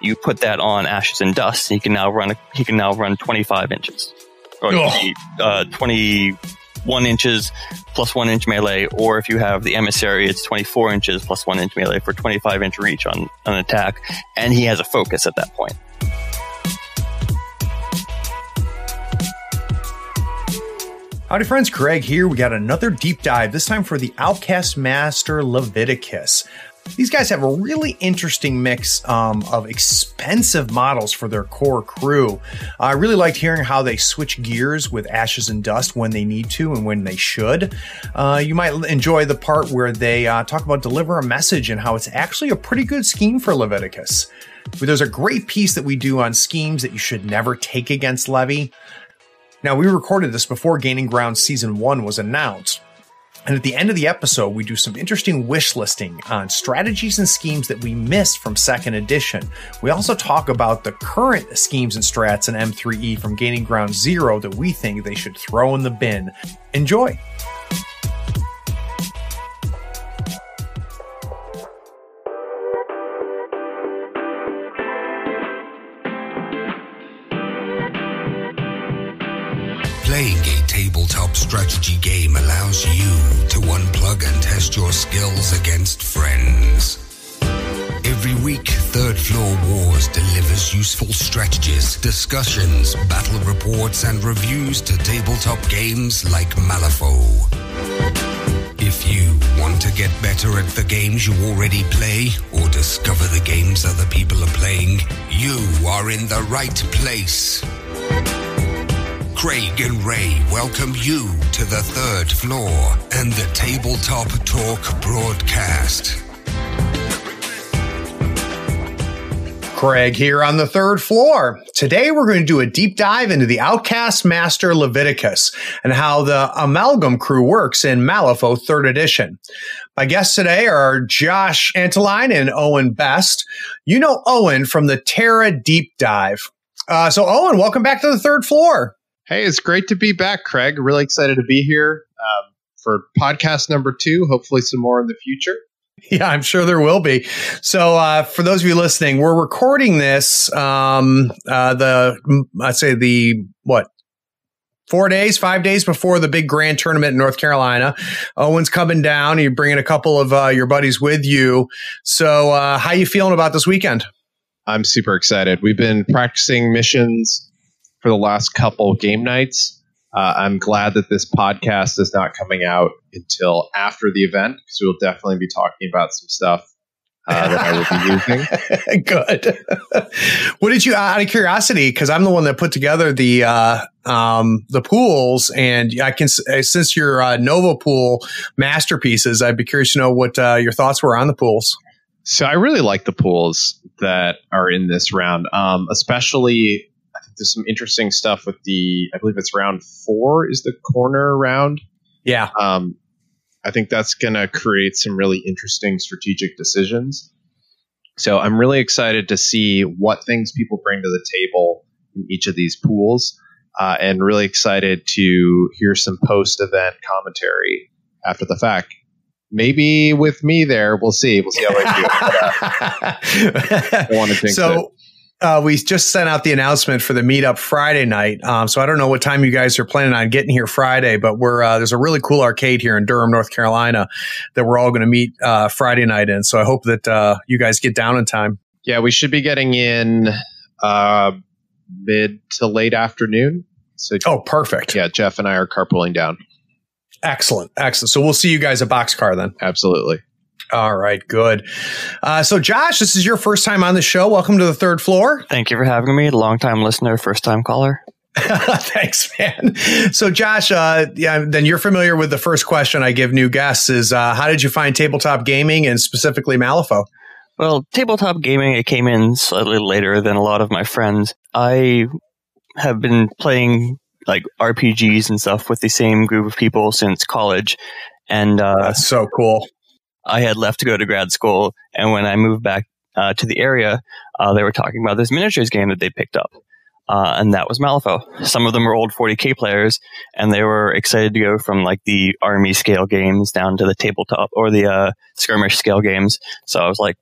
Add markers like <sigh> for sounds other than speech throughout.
You put that on Ashes and Dust, he can now run. He can now run 25 inches, or Oh. uh, 21 inches plus one inch melee. Or if you have the emissary, it's 24 inches plus one inch melee for 25 inch reach on an attack, and he has a focus at that point. Howdy, friends. Craig here. We got another deep dive, this time for the Outcast Master Leveticus. These guys have a really interesting mix um, of expensive models for their core crew. I really liked hearing how they switch gears with Ashes and Dust when they need to and when they should. Uh, you might enjoy the part where they uh, talk about deliver a message and how it's actually a pretty good scheme for Leveticus. There's a great piece that we do on schemes that you should never take against Levy. Now, we recorded this before Gaining Ground Season 1 was announced. And at the end of the episode, we do some interesting wish listing on strategies and schemes that we missed from second edition. We also talk about the current schemes and strats in M3E from Gaining Ground Zero that we think they should throw in the bin. Enjoy! Playing a tabletop strategy game allows you to unplug and test your skills against friends. Every week, Third Floor Wars delivers useful strategies, discussions, battle reports, and reviews to tabletop games like Malifaux. If you want to get better at the games you already play or discover the games other people are playing, you are in the right place. Craig and Ray welcome you to the third floor and the Tabletop Talk broadcast. Craig here on the third floor. Today we're going to do a deep dive into the Outcast Master Leveticus and how the Amalgam crew works in Malifaux third edition. My guests today are Josh Antoline and Owen Beste. You know Owen from the Tara Deep Dive. Uh, so Owen, welcome back to the third floor. Hey, it's great to be back, Craig. Really excited to be here um, for podcast number two. Hopefully, some more in the future. <laughs> Yeah, I'm sure there will be. So, uh, for those of you listening, we're recording this. Um, uh, the I'd say the what four days, five days before the big grand tournament in North Carolina. Owen's coming down. You're bringing a couple of uh, your buddies with you. So, uh, how you feeling about this weekend? I'm super excited. We've been practicing missions for the last couple game nights. Uh, I'm glad that this podcast is not coming out until after the event because we'll definitely be talking about some stuff uh, that I will be using. <laughs> Good. <laughs> what did you, out of curiosity, because I'm the one that put together the uh, um, the pools, and I can since your uh, Nova pool masterpieces, I'd be curious to know what uh, your thoughts were on the pools. So I really like the pools that are in this round, um, especially. There's some interesting stuff with the. I believe it's round four is the corner round. Yeah. Um, I think that's going to create some really interesting strategic decisions. So I'm really excited to see what things people bring to the table in each of these pools, uh, and really excited to hear some post-event commentary after the fact. Maybe with me there, we'll see. We'll see how I do. <laughs> I want to think so. Uh, we just sent out the announcement for the meetup Friday night. Um, so I don't know what time you guys are planning on getting here Friday, but we're uh, there's a really cool arcade here in Durham, North Carolina, that we're all going to meet uh, Friday night in. So I hope that uh, you guys get down in time. Yeah, we should be getting in uh, mid to late afternoon. So oh, perfect. Yeah, Jeff and I are carpooling down. Excellent, excellent. So we'll see you guys at Boxcar then. Absolutely. All right, good. Uh, so, Josh, this is your first time on the show. Welcome to the third floor. <laughs> Thank you for having me. Long time listener, first time caller. Thanks, man. So, Josh, uh, yeah, then you're familiar with the first question I give new guests: is uh, how did you find tabletop gaming and specifically Malifaux? Well, tabletop gaming it came in slightly later than a lot of my friends. I have been playing like RPGs and stuff with the same group of people since college, and uh, that's so cool. I had left to go to grad school, and when I moved back uh, to the area, uh, they were talking about this miniatures game that they picked up, uh, and that was Malifaux. Some of them were old 40k players, and they were excited to go from like the army scale games down to the tabletop or the uh, skirmish scale games. So I was like,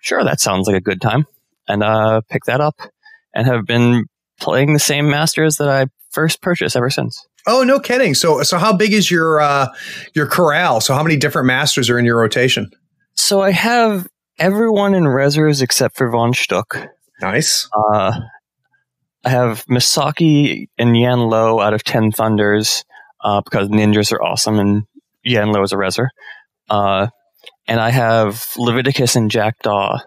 sure, that sounds like a good time. And uh, picked that up and have been playing the same masters that I first purchased ever since. Oh, no kidding. So, so how big is your uh, your corral? So, how many different masters are in your rotation? So, I have everyone in Rezzers except for Von Schtook. Nice. Uh, I have Misaki and Yan Lo out of Ten Thunders uh, because ninjas are awesome and Yan Lo is a Rezzer. Uh, and I have Leveticus and Jackdaw.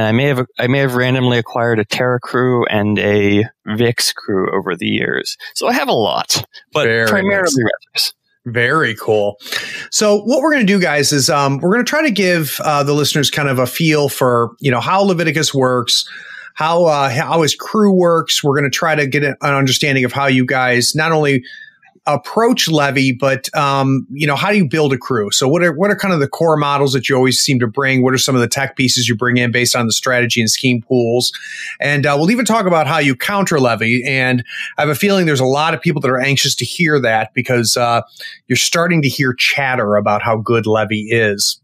And I may have I may have randomly acquired a Tara crew and a Viks crew over the years, so I have a lot, but Very primarily nice. Very cool. So what we're going to do, guys, is um, we're going to try to give uh, the listeners kind of a feel for you know how Leveticus works, how uh, how his crew works. We're going to try to get an understanding of how you guys not only approach Levy, but um, you know how do you build a crew? So what are what are kind of the core models that you always seem to bring? What are some of the tech pieces you bring in based on the strategy and scheme pools? And uh, we'll even talk about how you counter Levy. And I have a feeling there's a lot of people that are anxious to hear that because uh, you're starting to hear chatter about how good Levy is.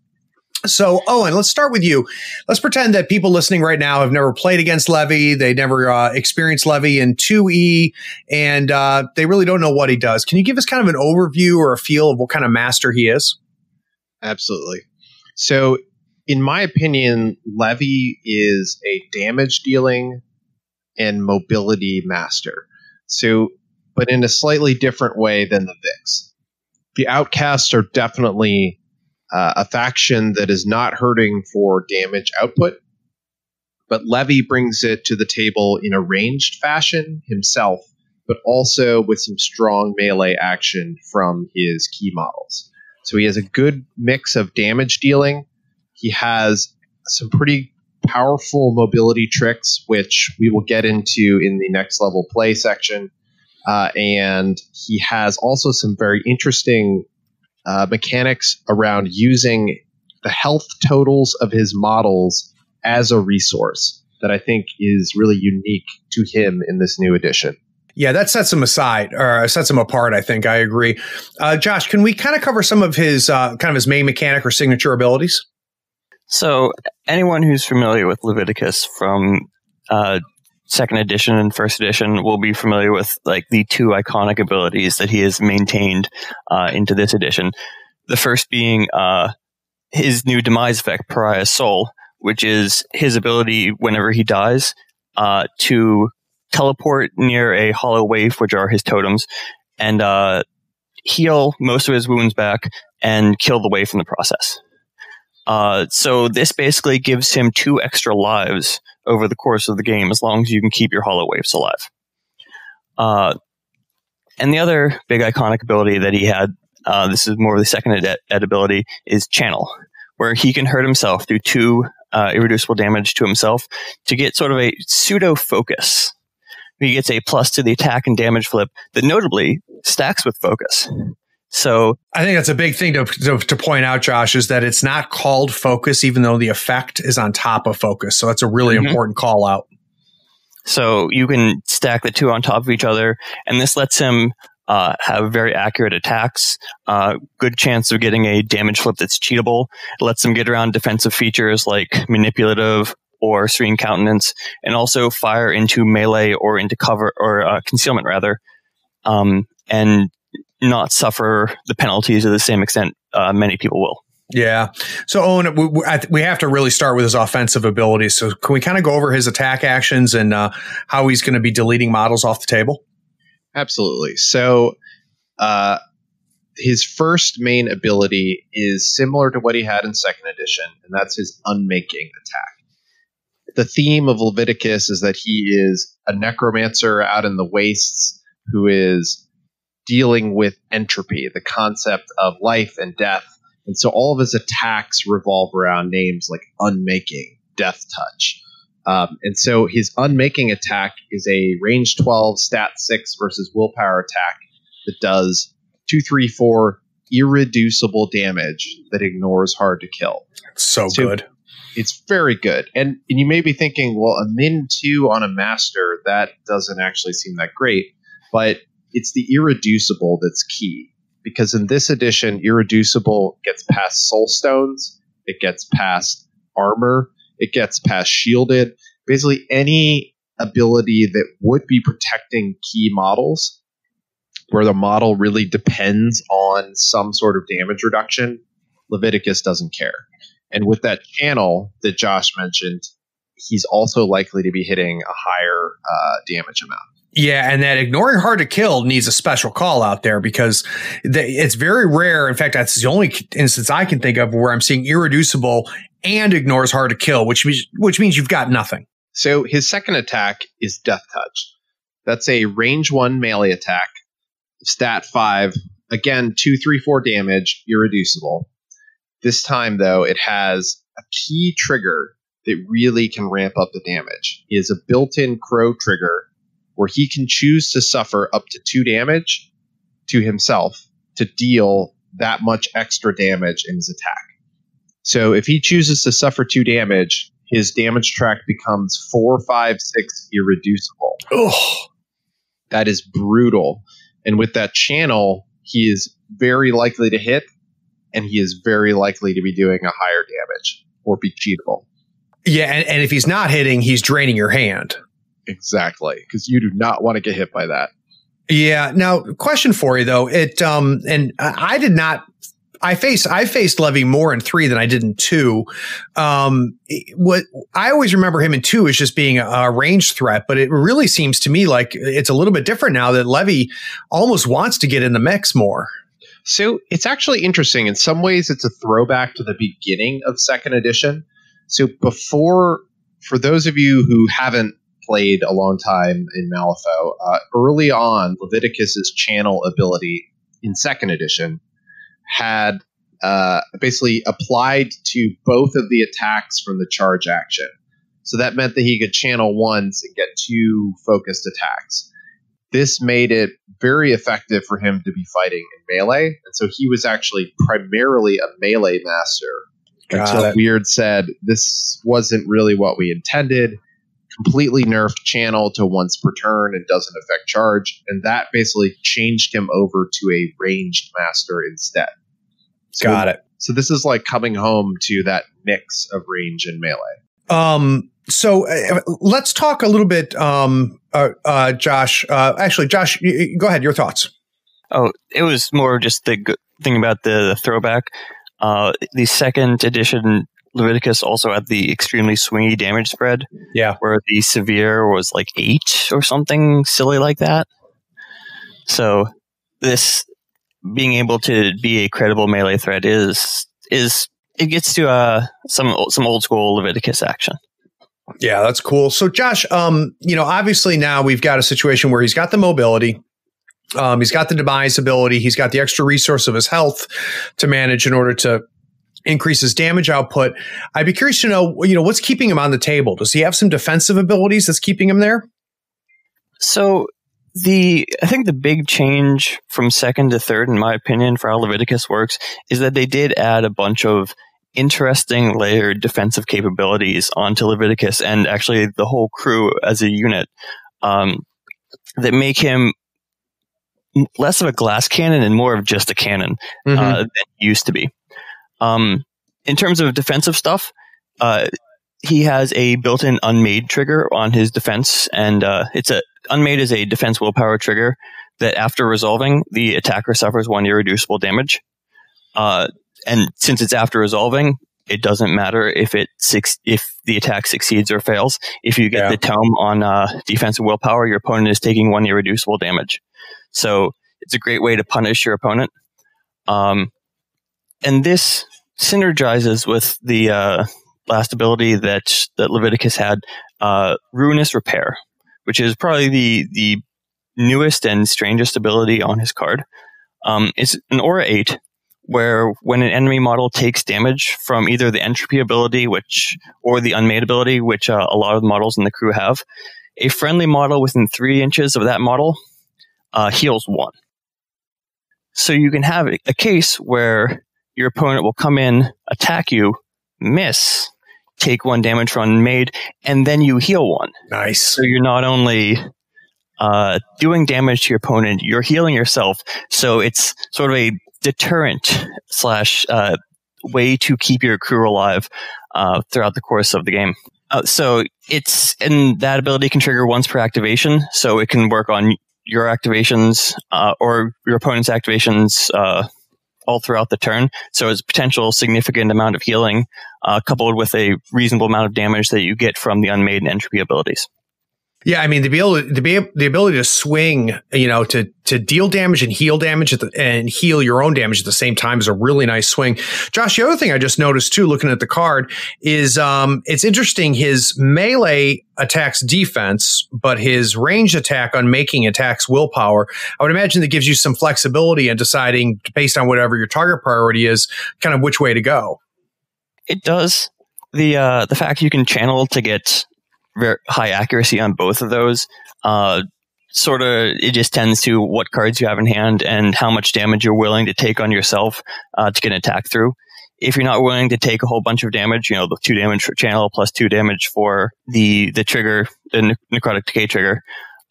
So, Owen, let's start with you. Let's pretend that people listening right now have never played against Levy. They never uh, experienced Levy in 2E, and uh, they really don't know what he does. Can you give us kind of an overview or a feel of what kind of master he is? Absolutely. So, in my opinion, Levy is a damage dealing and mobility master. So, but in a slightly different way than the Viks. The Outcasts are definitely uh, a faction that is not hurting for damage output, but Levy brings it to the table in a ranged fashion himself, but also with some strong melee action from his key models. So he has a good mix of damage dealing. He has some pretty powerful mobility tricks, which we will get into in the next level play section. Uh, and he has also some very interesting uh, mechanics around using the health totals of his models as a resource that I think is really unique to him in this new edition. Yeah, that sets him aside or sets him apart. I think I agree. Uh, Josh, can we kind of cover some of his uh, kind of his main mechanic or signature abilities? So, anyone who's familiar with Leveticus from uh, second edition and first edition will be familiar with like the two iconic abilities that he has maintained uh, into this edition. The first being uh, his new demise effect, Pariah's Soul, which is his ability whenever he dies uh, to teleport near a hollow waif, which are his totems, and uh, heal most of his wounds back and kill the waif in the process. Uh, so this basically gives him two extra lives over the course of the game, as long as you can keep your hollow waifs alive. Uh, and the other big iconic ability that he had, uh, this is more of the second ed, ed ability, is Channel, where he can hurt himself through two uh, irreducible damage to himself to get sort of a pseudo focus. He gets a plus to the attack and damage flip that notably stacks with focus. So I think that's a big thing to, to, to, point out, Josh, is that it's not called focus, even though the effect is on top of focus. So that's a really mm-hmm. important call out. So you can stack the two on top of each other, and this lets him uh, have very accurate attacks, uh, good chance of getting a damage flip that's cheatable. It lets him get around defensive features like manipulative or serene countenance, and also fire into melee or into cover or uh, concealment rather. Um, and not suffer the penalties to the same extent uh, many people will. Yeah. So Owen, we, we have to really start with his offensive abilities. So can we kind of go over his attack actions and uh, how he's going to be deleting models off the table? Absolutely. So uh, his first main ability is similar to what he had in second edition, and that's his unmaking attack. The theme of Leveticus is that he is a necromancer out in the wastes who is dealing with entropy, the concept of life and death. And so all of his attacks revolve around names like Unmaking, Death Touch. Um, and so his Unmaking attack is a range 12 stat 6 versus willpower attack that does 2, 3, 4 irreducible damage that ignores hard to kill. So, so good. It's very good. And, and you may be thinking, well, a min 2 on a master, that doesn't actually seem that great. But it's the irreducible that's key because in this edition, irreducible gets past soul stones, it gets past armor, It gets past shielded. Basically, any ability that would be protecting key models, where the model really depends on some sort of damage reduction, Leveticus doesn't care. And with that channel that Josh mentioned, he's also likely to be hitting a higher uh, damage amount. Yeah, and that ignoring hard to kill needs a special call out there because it's very rare. In fact, that's the only instance I can think of where I'm seeing irreducible and ignores hard to kill, which means which means you've got nothing. So his second attack is Death Touch. That's a range one melee attack, stat five. Again, two, three, four damage, irreducible. This time, though, it has a key trigger that really can ramp up the damage. It is a built in crow trigger where he can choose to suffer up to two damage to himself to deal that much extra damage in his attack. So if he chooses to suffer two damage, his damage track becomes four, five, six irreducible. Ugh. That is brutal. And with that channel, he is very likely to hit, and he is very likely to be doing a higher damage or be cheatable. Yeah, and, and if he's not hitting, he's draining your hand. Exactly, because you do not want to get hit by that. Yeah. Now, question for you though. It um, and I did not. I faced I faced Levy more in three than I did in two. Um, what I always remember him in two as just being a, a ranged threat, but it really seems to me like it's a little bit different now that Levy almost wants to get in the mix more. So it's actually interesting. In some ways, it's a throwback to the beginning of second edition. So before, for those of you who haven't played a long time in Malifaux, uh, early on, Leveticus's channel ability in second edition had uh, basically applied to both of the attacks from the charge action. So that meant that he could channel once and get two focused attacks. This made it very effective for him to be fighting in melee, and so he was actually primarily a melee master Got until it. Wyrd said this wasn't really what we intended completely nerfed channel to once per turn and doesn't affect charge, and that basically changed him over to a ranged master instead. So, Got it. So this is like coming home to that mix of range and melee. Um. So uh, let's talk a little bit, um, uh, uh, Josh. Uh, actually, Josh, go ahead. Your thoughts. Oh, it was more just the good thing about the, the throwback. Uh, the second edition Leveticus also had the extremely swingy damage spread. Yeah. Where the severe was like eight or something silly like that. So this being able to be a credible melee threat is is it gets to uh some some old school Leveticus action. Yeah, that's cool. So Josh, um, you know, obviously now we've got a situation where he's got the mobility, um, he's got the demise ability, he's got the extra resource of his health to manage in order to increases damage output. I'd be curious to know, you know, what's keeping him on the table? Does he have some defensive abilities that's keeping him there? So the I think the big change from second to third, in my opinion, for how Leveticus works, is that they did add a bunch of interesting layered defensive capabilities onto Leveticus and actually the whole crew as a unit um, that make him less of a glass cannon and more of just a cannon mm-hmm. uh, than he used to be. Um, in terms of defensive stuff, uh, he has a built-in unmade trigger on his defense, and uh, it's a unmade is a defense willpower trigger that after resolving, the attacker suffers one irreducible damage. Uh, and since it's after resolving, it doesn't matter if it if the attack succeeds or fails. If you get yeah. the tome on uh, defensive willpower, your opponent is taking one irreducible damage. So it's a great way to punish your opponent. Um, and this synergizes with the uh, last ability that that Leveticus had, uh, Ruinous Repair, which is probably the the newest and strangest ability on his card. Um, it's an aura eight, where when an enemy model takes damage from either the entropy ability, which or the unmade ability, which uh, a lot of the models in the crew have, a friendly model within three inches of that model uh, heals one. So you can have a case where your opponent will come in, attack you, miss, take one damage from unmade, and then you heal one. Nice. So you're not only uh, doing damage to your opponent, you're healing yourself. So it's sort of a deterrent slash uh, way to keep your crew alive uh, throughout the course of the game. Uh, so it's and that ability can trigger once per activation, so it can work on your activations uh, or your opponent's activations uh, all throughout the turn. So it's a potential significant amount of healing, uh, coupled with a reasonable amount of damage that you get from the unmade and entropy abilities. Yeah, I mean to be able to, the ability to swing, you know, to to deal damage and heal damage the, and heal your own damage at the same time is a really nice swing. Josh, the other thing I just noticed too, looking at the card, is um, it's interesting. His melee attacks defense, but his range attack Unmaking attacks willpower. I would imagine that gives you some flexibility in deciding based on whatever your target priority is, kind of which way to go. It does. The uh, the fact you can channel to get very high accuracy on both of those. Uh, sort of, it just tends to what cards you have in hand and how much damage you're willing to take on yourself uh, to get an attack through. If you're not willing to take a whole bunch of damage, you know, the two damage for channel plus two damage for the the trigger, the ne- necrotic decay trigger,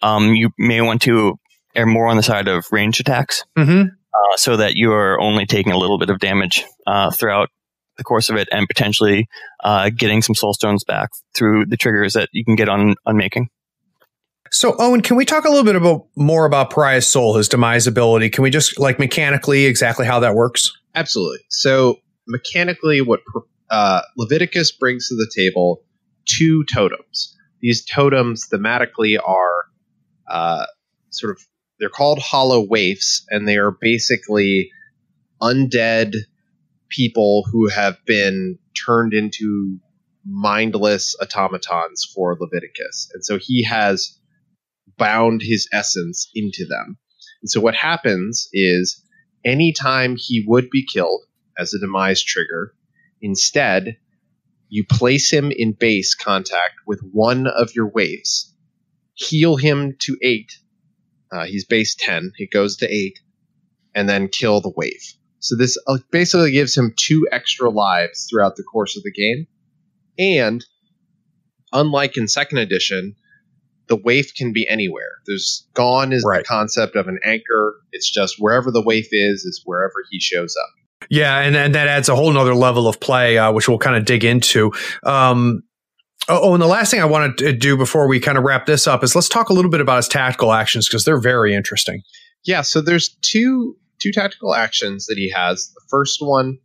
um, you may want to err more on the side of range attacks, mm-hmm. uh, so that you are only taking a little bit of damage uh, throughout the course of it and potentially uh, getting some soul stones back through the triggers that you can get on Unmaking. So, Owen, can we talk a little bit about more about Pariah's Soul, his demise ability? Can we just like mechanically exactly how that works? Absolutely. So, mechanically, what uh, Leveticus brings to the table two totems. These totems thematically are uh, sort of they're called hollow waifs, and they are basically undead people who have been turned into mindless automatons for Leveticus. And so he has bound his essence into them. And so what happens is anytime he would be killed as a demise trigger, instead, you place him in base contact with one of your waifs, heal him to eight. Uh, he's base 10, he goes to eight, and then kill the waif. So this uh, basically gives him two extra lives throughout the course of the game. And unlike in second edition, the waif can be anywhere. There's gone is right. the concept of an anchor. It's just wherever the waif is, is wherever he shows up. Yeah, and, and that adds a whole nother level of play, uh, which we'll kind of dig into. Um, oh, oh, and the last thing I wanted to do before we kind of wrap this up is let's talk a little bit about his tactical actions because they're very interesting. Yeah, so there's two two tactical actions that he has. The first one,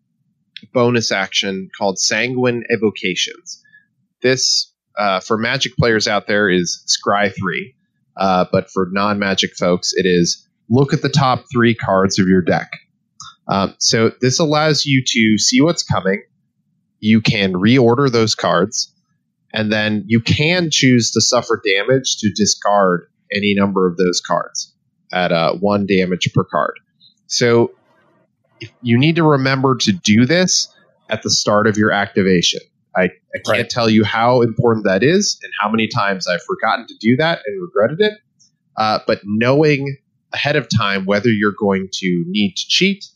bonus action called Sanguine Evocations. This, uh, for Magic players out there, is Scry 3. Uh, but for non Magic folks, it is look at the top three cards of your deck. Um, so this allows you to see what's coming. You can reorder those cards, and then you can choose to suffer damage to discard any number of those cards at uh, one damage per card. So you need to remember to do this at the start of your activation. I, I can't right. tell you how important that is and how many times I've forgotten to do that and regretted it. Uh, but knowing ahead of time whether you're going to need to cheat,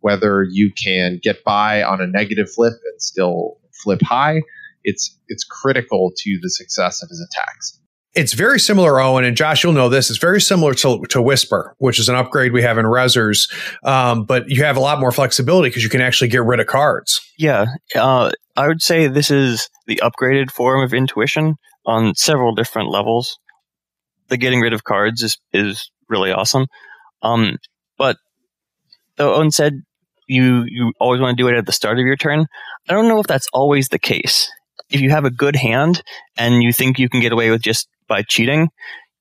whether you can get by on a negative flip and still flip high, it's it's critical to the success of his attacks. It's very similar, Owen, and Josh, you'll know this. It's very similar to, to Whisper, which is an upgrade we have in Rezzers, um, but you have a lot more flexibility because you can actually get rid of cards. Yeah, uh, I would say this is the upgraded form of intuition on several different levels. The getting rid of cards is, is really awesome. Um, but Owen said you you always want to do it at the start of your turn. I don't know if that's always the case. If you have a good hand and you think you can get away with just by cheating,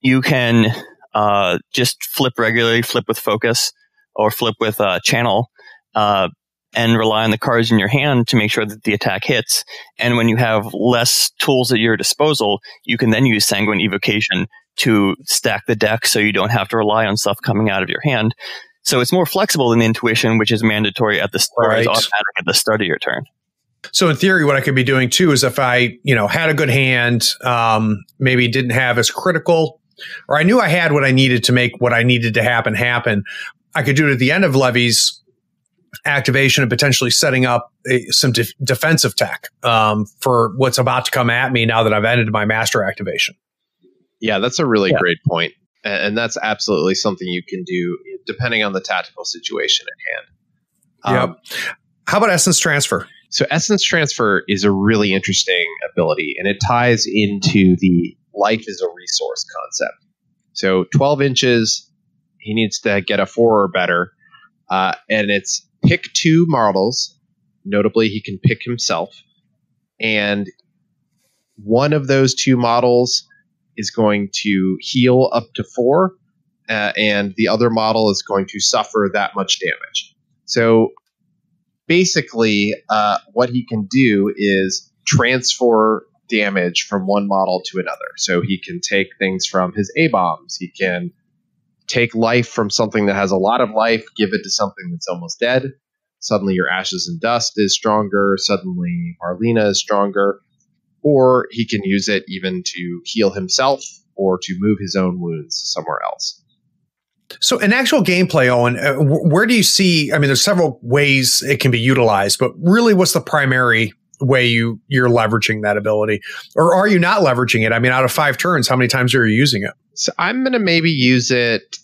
you can uh, just flip regularly, flip with focus, or flip with uh, channel, uh, and rely on the cards in your hand to make sure that the attack hits. And when you have less tools at your disposal, you can then use Sanguine Evocation to stack the deck so you don't have to rely on stuff coming out of your hand. So it's more flexible than intuition, which is mandatory at the start, right. automatic at the start of your turn. So in theory, what I could be doing too is if I, you know, had a good hand, um, maybe didn't have as critical, or I knew I had what I needed to make what I needed to happen happen, I could do it at the end of Levy's activation and potentially setting up a, some de- defensive tech um, for what's about to come at me now that I've ended my master activation. Yeah, that's a really yeah. great point. And that's absolutely something you can do depending on the tactical situation at hand. Um, How about Essence Transfer? So Essence Transfer is a really interesting ability, and it ties into the life is a resource concept. So 12 inches, he needs to get a four or better, uh, and it's pick two models. Notably, he can pick himself, and one of those two models is going to heal up to four, uh, and the other model is going to suffer that much damage. So basically, uh, what he can do is transfer damage from one model to another. So he can take things from his A bombs. He can take life from something that has a lot of life, give it to something that's almost dead. Suddenly, your ashes and dust is stronger. Suddenly, Marlena is stronger. Or he can use it even to heal himself or to move his own wounds somewhere else. So, in actual gameplay, Owen, uh, where do you see? I mean, there's several ways it can be utilized, but really, what's the primary way you you're leveraging that ability, or are you not leveraging it? I mean, out of five turns, how many times are you using it? So, I'm going to maybe use it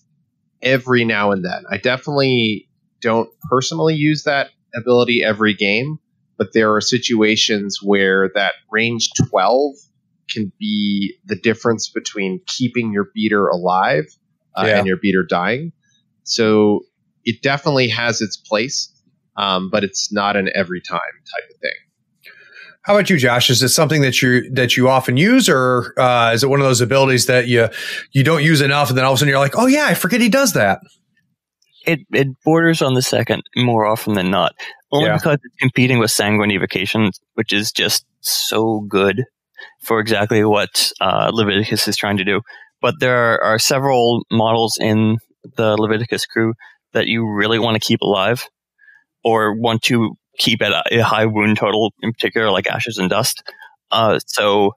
every now and then. I definitely don't personally use that ability every game, but there are situations where that range 12 can be the difference between keeping your beater alive uh, yeah. and your beater dying. So it definitely has its place, um, but it's not an every time type of thing. How about you, Josh? Is it something that you that you often use, or uh, is it one of those abilities that you you don't use enough, and then all of a sudden you're like, oh yeah, I forget he does that. It it borders on the second more often than not, only yeah. because it's competing with Sanguine Evocation, which is just so good for exactly what uh, Leveticus is trying to do but there are, are several models in the Leveticus crew that you really want to keep alive or want to keep at a, high wound total, in particular, like ashes and dust. Uh, so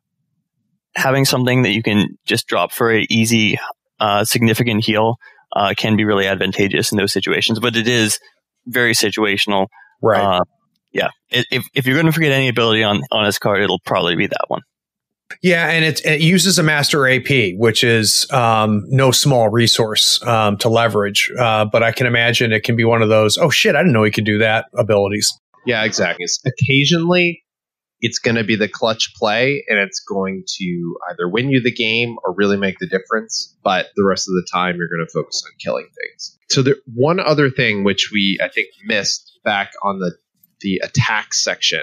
having something that you can just drop for a easy, uh, significant heal uh, can be really advantageous in those situations. But it is very situational. Right. Uh, yeah. If, if you're going to forget any ability on, on this card, it'll probably be that one. Yeah, and it, it uses a master AP, which is um, no small resource um, to leverage. Uh, but I can imagine it can be one of those. Oh shit! I didn't know he could do that. Abilities. Yeah, exactly. It's occasionally, it's going to be the clutch play, and it's going to either win you the game or really make the difference. But the rest of the time, you're going to focus on killing things. So, there one other thing which we I think missed back on the the attack section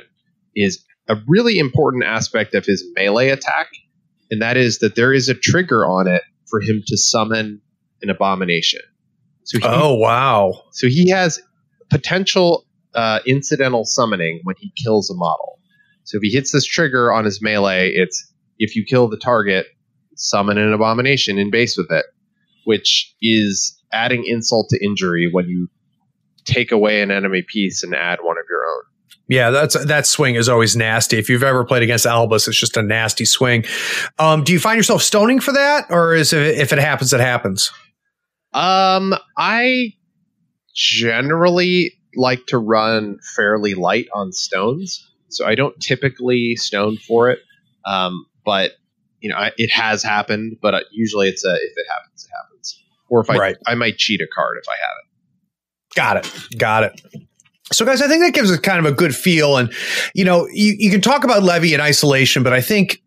is a really important aspect of his melee attack, and that is that there is a trigger on it for him to summon an abomination. So he, oh wow! So he has potential uh, incidental summoning when he kills a model. So if he hits this trigger on his melee, it's if you kill the target, summon an abomination in base with it, which is adding insult to injury when you take away an enemy piece and add one of your own. Yeah, that's that swing is always nasty. If you've ever played against Albus, it's just a nasty swing. Um, do you find yourself stoning for that, or is it if it happens, it happens? Um, I generally like to run fairly light on stones, so I don't typically stone for it. Um, but you know, I, it has happened. But uh, usually, it's a if it happens, it happens. Or if I right. I might cheat a card if I have it. Got it. Got it. So, guys, I think that gives us kind of a good feel. And, you know, you, you can talk about Levy in isolation, but I think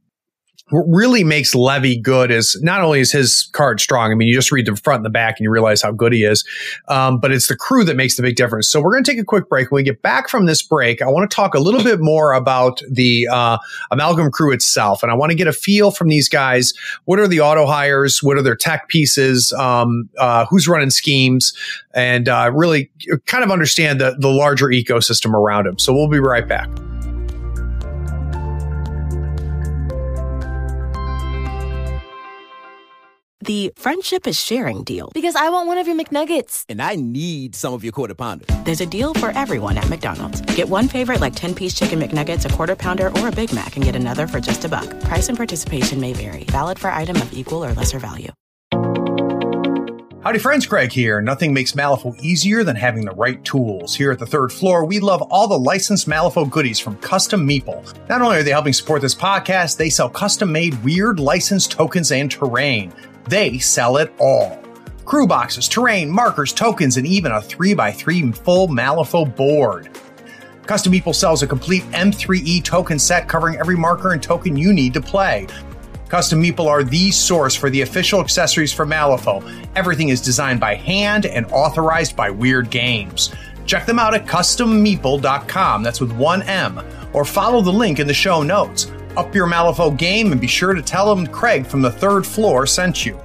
really makes Levy good is not only is his card strong. I mean, you just read the front and the back and you realize how good he is. Um, but it's the crew that makes the big difference. So we're going to take a quick break. When we get back from this break, I want to talk a little bit more about the uh, amalgam crew itself, and I want to get a feel from these guys. What are the auto hires? What are their tech pieces? Um, uh, who's running schemes? And uh, really kind of understand the the larger ecosystem around him. So we'll be right back. The friendship is sharing deal. Because I want one of your McNuggets. And I need some of your quarter pounder. There's a deal for everyone at McDonald's. Get one favorite like 10 piece chicken McNuggets, a quarter pounder, or a Big Mac, and get another for just a buck. Price and participation may vary. Valid for item of equal or lesser value. Howdy friends, Craig here. Nothing makes Malifaux easier than having the right tools. Here at the third floor, we love all the licensed Malifaux goodies from Custom Meeple. Not only are they helping support this podcast, they sell custom made weird licensed tokens and terrain. They sell it all. Crew boxes, terrain, markers, tokens, and even a 3x3 full Malifaux board. Custom Meeple sells a complete M3E token set covering every marker and token you need to play. Custom Meeple are the source for the official accessories for Malifaux. Everything is designed by hand and authorized by Wyrd Games. Check them out at custommeeple.com. That's with one M. Or follow the link in the show notes. Up your Malifaux game and be sure to tell them Craig from the third floor sent you.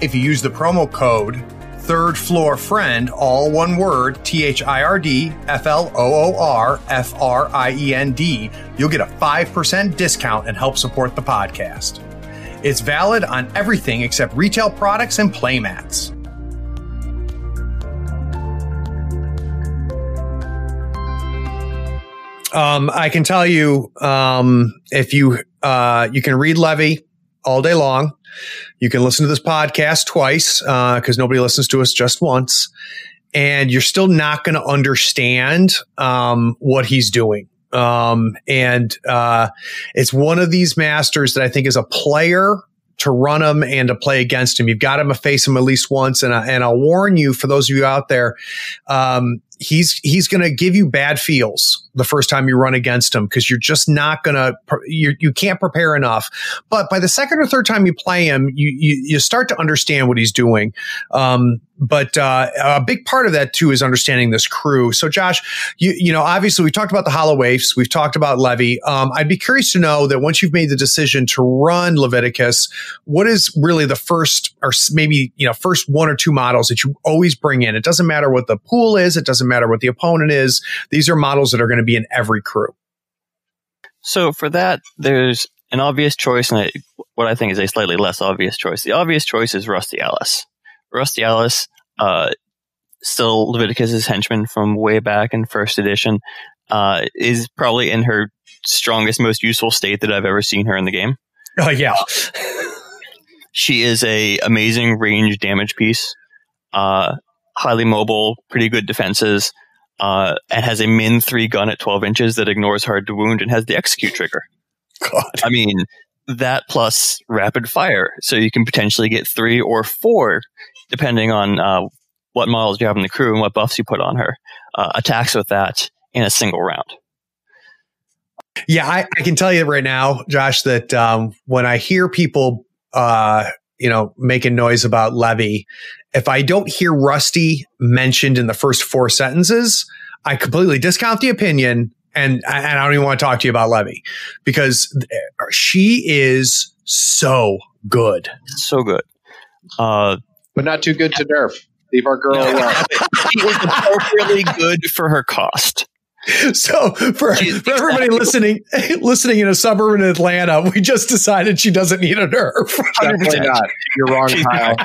If you use the promo code third floor friend, all one word, T H I R D F L O O R F R I E N D, you'll get a 5% discount and help support the podcast. It's valid on everything except retail products and playmats. Um, I can tell you, um, if you uh, you can read Levy all day long. You can listen to this podcast twice because uh, nobody listens to us just once, and you're still not going to understand um, what he's doing. Um, and uh, it's one of these masters that I think is a player to run him and to play against him. You've got him to face him at least once. And, I, and I'll warn you for those of you out there, um, he's he's going to give you bad feels the first time you run against him because you're just not going to you you can't prepare enough. But by the second or third time you play him, you you, you start to understand what he's doing. Um, but uh, a big part of that too is understanding this crew. So, Josh, you you know, obviously we talked about the hollow waifs, we've talked about Levy. Um, I'd be curious to know that once you've made the decision to run Leveticus, what is really the first or maybe you know first one or two models that you always bring in? It doesn't matter what the pool is, it doesn't matter what the opponent is. These are models that are going to be in every crew. So for that, there's an obvious choice and what I think is a slightly less obvious choice. The obvious choice is Rusty Alice. Rusty Alice, uh, still Leveticus's henchman from way back in first edition, uh, is probably in her strongest, most useful state that I've ever seen her in the game. Oh yeah. she is a amazing range damage piece. Uh, highly mobile, pretty good defenses, uh, and has a min three gun at 12 inches that ignores hard to wound and has the execute trigger. God. I mean, that plus rapid fire. So you can potentially get three or four depending on uh, what models you have in the crew and what buffs you put on her, uh, attacks with that in a single round. Yeah, I, I, can tell you right now, Josh, that um, when I hear people, uh, you know, making noise about Levy, if I don't hear Rusty mentioned in the first four sentences, I completely discount the opinion and, and I don't even want to talk to you about Levy because she is so good. So good. Uh, but not too good to nerf. Leave our girl alone. <laughs> she is appropriately good for her cost. <laughs> So for, for everybody listening, <laughs> listening in a suburb in Atlanta, we just decided she doesn't need a nerf. Definitely not. You're wrong, Kyle.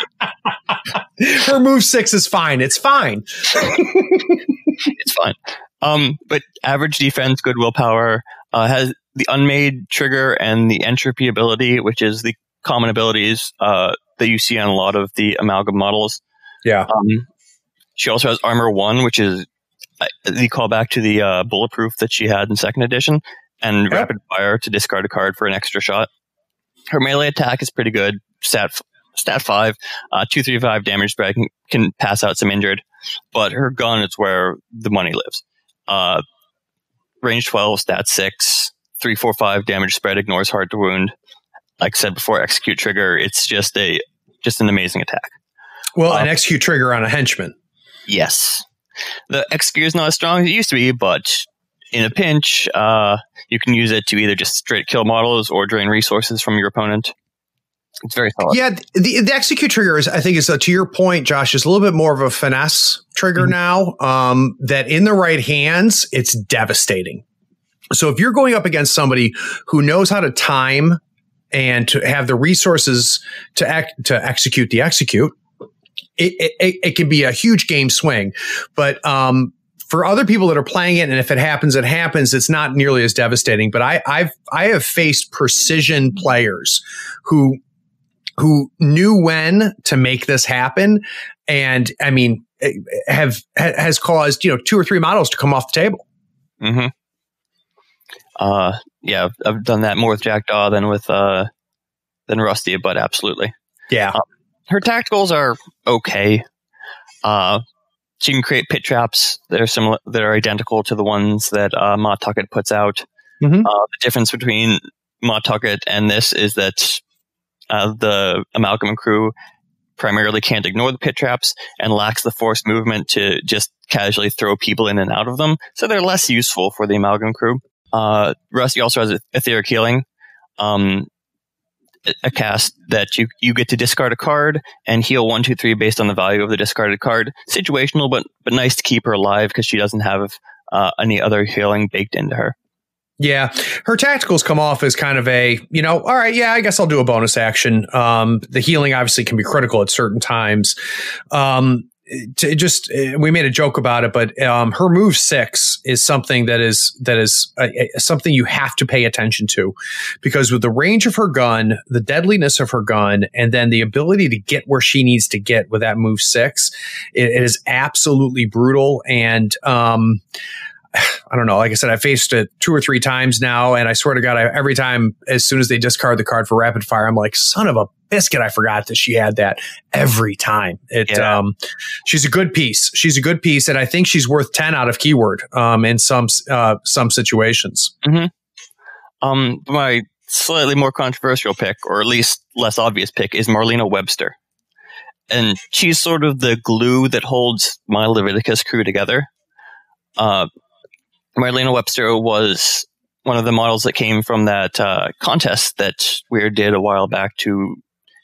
<laughs> Her move six is fine. It's fine. it's fine. Um, but average defense, good willpower, uh, has the unmade trigger and the entropy ability, which is the common abilities uh, that you see on a lot of the amalgam models. Yeah. Um, she also has armor one, which is the callback to the uh, bulletproof that she had in second edition, and yep. rapid fire to discard a card for an extra shot. Her melee attack is pretty good. Stat stat five, uh, two three five damage spread can, can, pass out some injured, but her gun is where the money lives. Uh, range twelve, stat six, three four five damage spread ignores hard to wound. Like I said before, execute trigger. It's just a just an amazing attack. Well, an um, execute trigger on a henchman. Yes, the execute is not as strong as it used to be, but in a pinch, uh, you can use it to either just straight kill models or drain resources from your opponent. It's very solid. Yeah, the, the execute trigger is, I think, is uh, to your point, Josh, is a little bit more of a finesse trigger mm-hmm. now. Um, that in the right hands, it's devastating. So if you're going up against somebody who knows how to time and to have the resources to act, to execute the execute, it, it, it can be a huge game swing. But um, for other people that are playing it, and if it happens, it happens. It's not nearly as devastating. But I, I've I have faced precision players who who knew when to make this happen, and I mean have has caused you know two or three models to come off the table. Hmm. Uh, yeah, I've done that more with Jackdaw than with uh than Rusty, but absolutely. Yeah. Um, her tacticals are okay. Uh, she can create pit traps that are similar, that are identical to the ones that uh, Ma Tucket puts out. Mhm. Uh, the difference between Ma Tucket and this is that uh, the Amalgam crew primarily can't ignore the pit traps and lacks the forced movement to just casually throw people in and out of them. So they're less useful for the Amalgam crew. Uh, Rusty also has etheric healing. Um, a- cast that you you get to discard a card and heal one two three based on the value of the discarded card. Situational, but but nice to keep her alive because she doesn't have uh, any other healing baked into her. Yeah, her tacticals come off as kind of a, you know, all right, yeah, I guess I'll do a bonus action. Um, the healing obviously can be critical at certain times. Um, to just we made a joke about it, but um, her move six is something that is that is uh, uh, something you have to pay attention to, because with the range of her gun, the deadliness of her gun, and then the ability to get where she needs to get with that move six, it, it is absolutely brutal. And um, <sighs> I don't know. Like I said, I faced it two or three times now, and I swear to God, I, every time as soon as they discard the card for rapid fire, I'm like, son of a biscuit! I forgot that she had that every time. It, Yeah. um, she's a good piece. She's a good piece, and I think she's worth ten out of keyword um, in some uh, some situations. Um, my slightly more controversial pick, or at least less obvious pick, is Marlena Webster, and she's sort of the glue that holds my Leveticus crew together. Uh, Marlena Webster was one of the models that came from that uh, contest that Wyrd did a while back to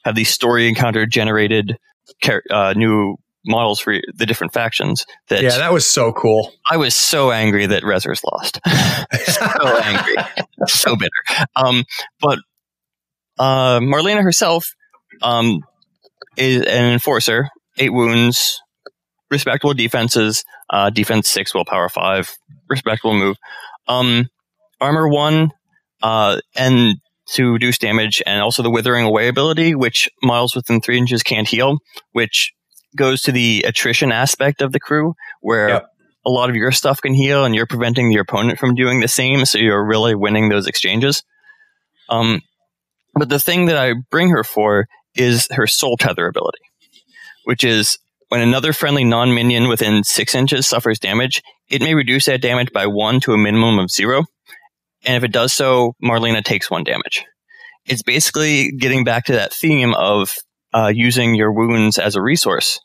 have these story encounter generated uh, new models for the different factions. That, Yeah, that was so cool. I was so angry that Rezzers lost. <laughs> so angry, so bitter. Um, but uh, Marlena herself um, is an enforcer, eight wounds, respectable defenses, uh, defense six, willpower five, respectable move. Um, armor one, uh, and to reduce damage, and also the withering away ability, which models within three inches can't heal, which goes to the attrition aspect of the crew, where Yep. a lot of your stuff can heal, and you're preventing your opponent from doing the same, so you're really winning those exchanges. Um, but the thing that I bring her for is her soul tether ability, which is when another friendly non minion within six inches suffers damage, it may reduce that damage by one to a minimum of zero. And if it does so, Marlena takes one damage. It's basically getting back to that theme of uh, using your wounds as a resource.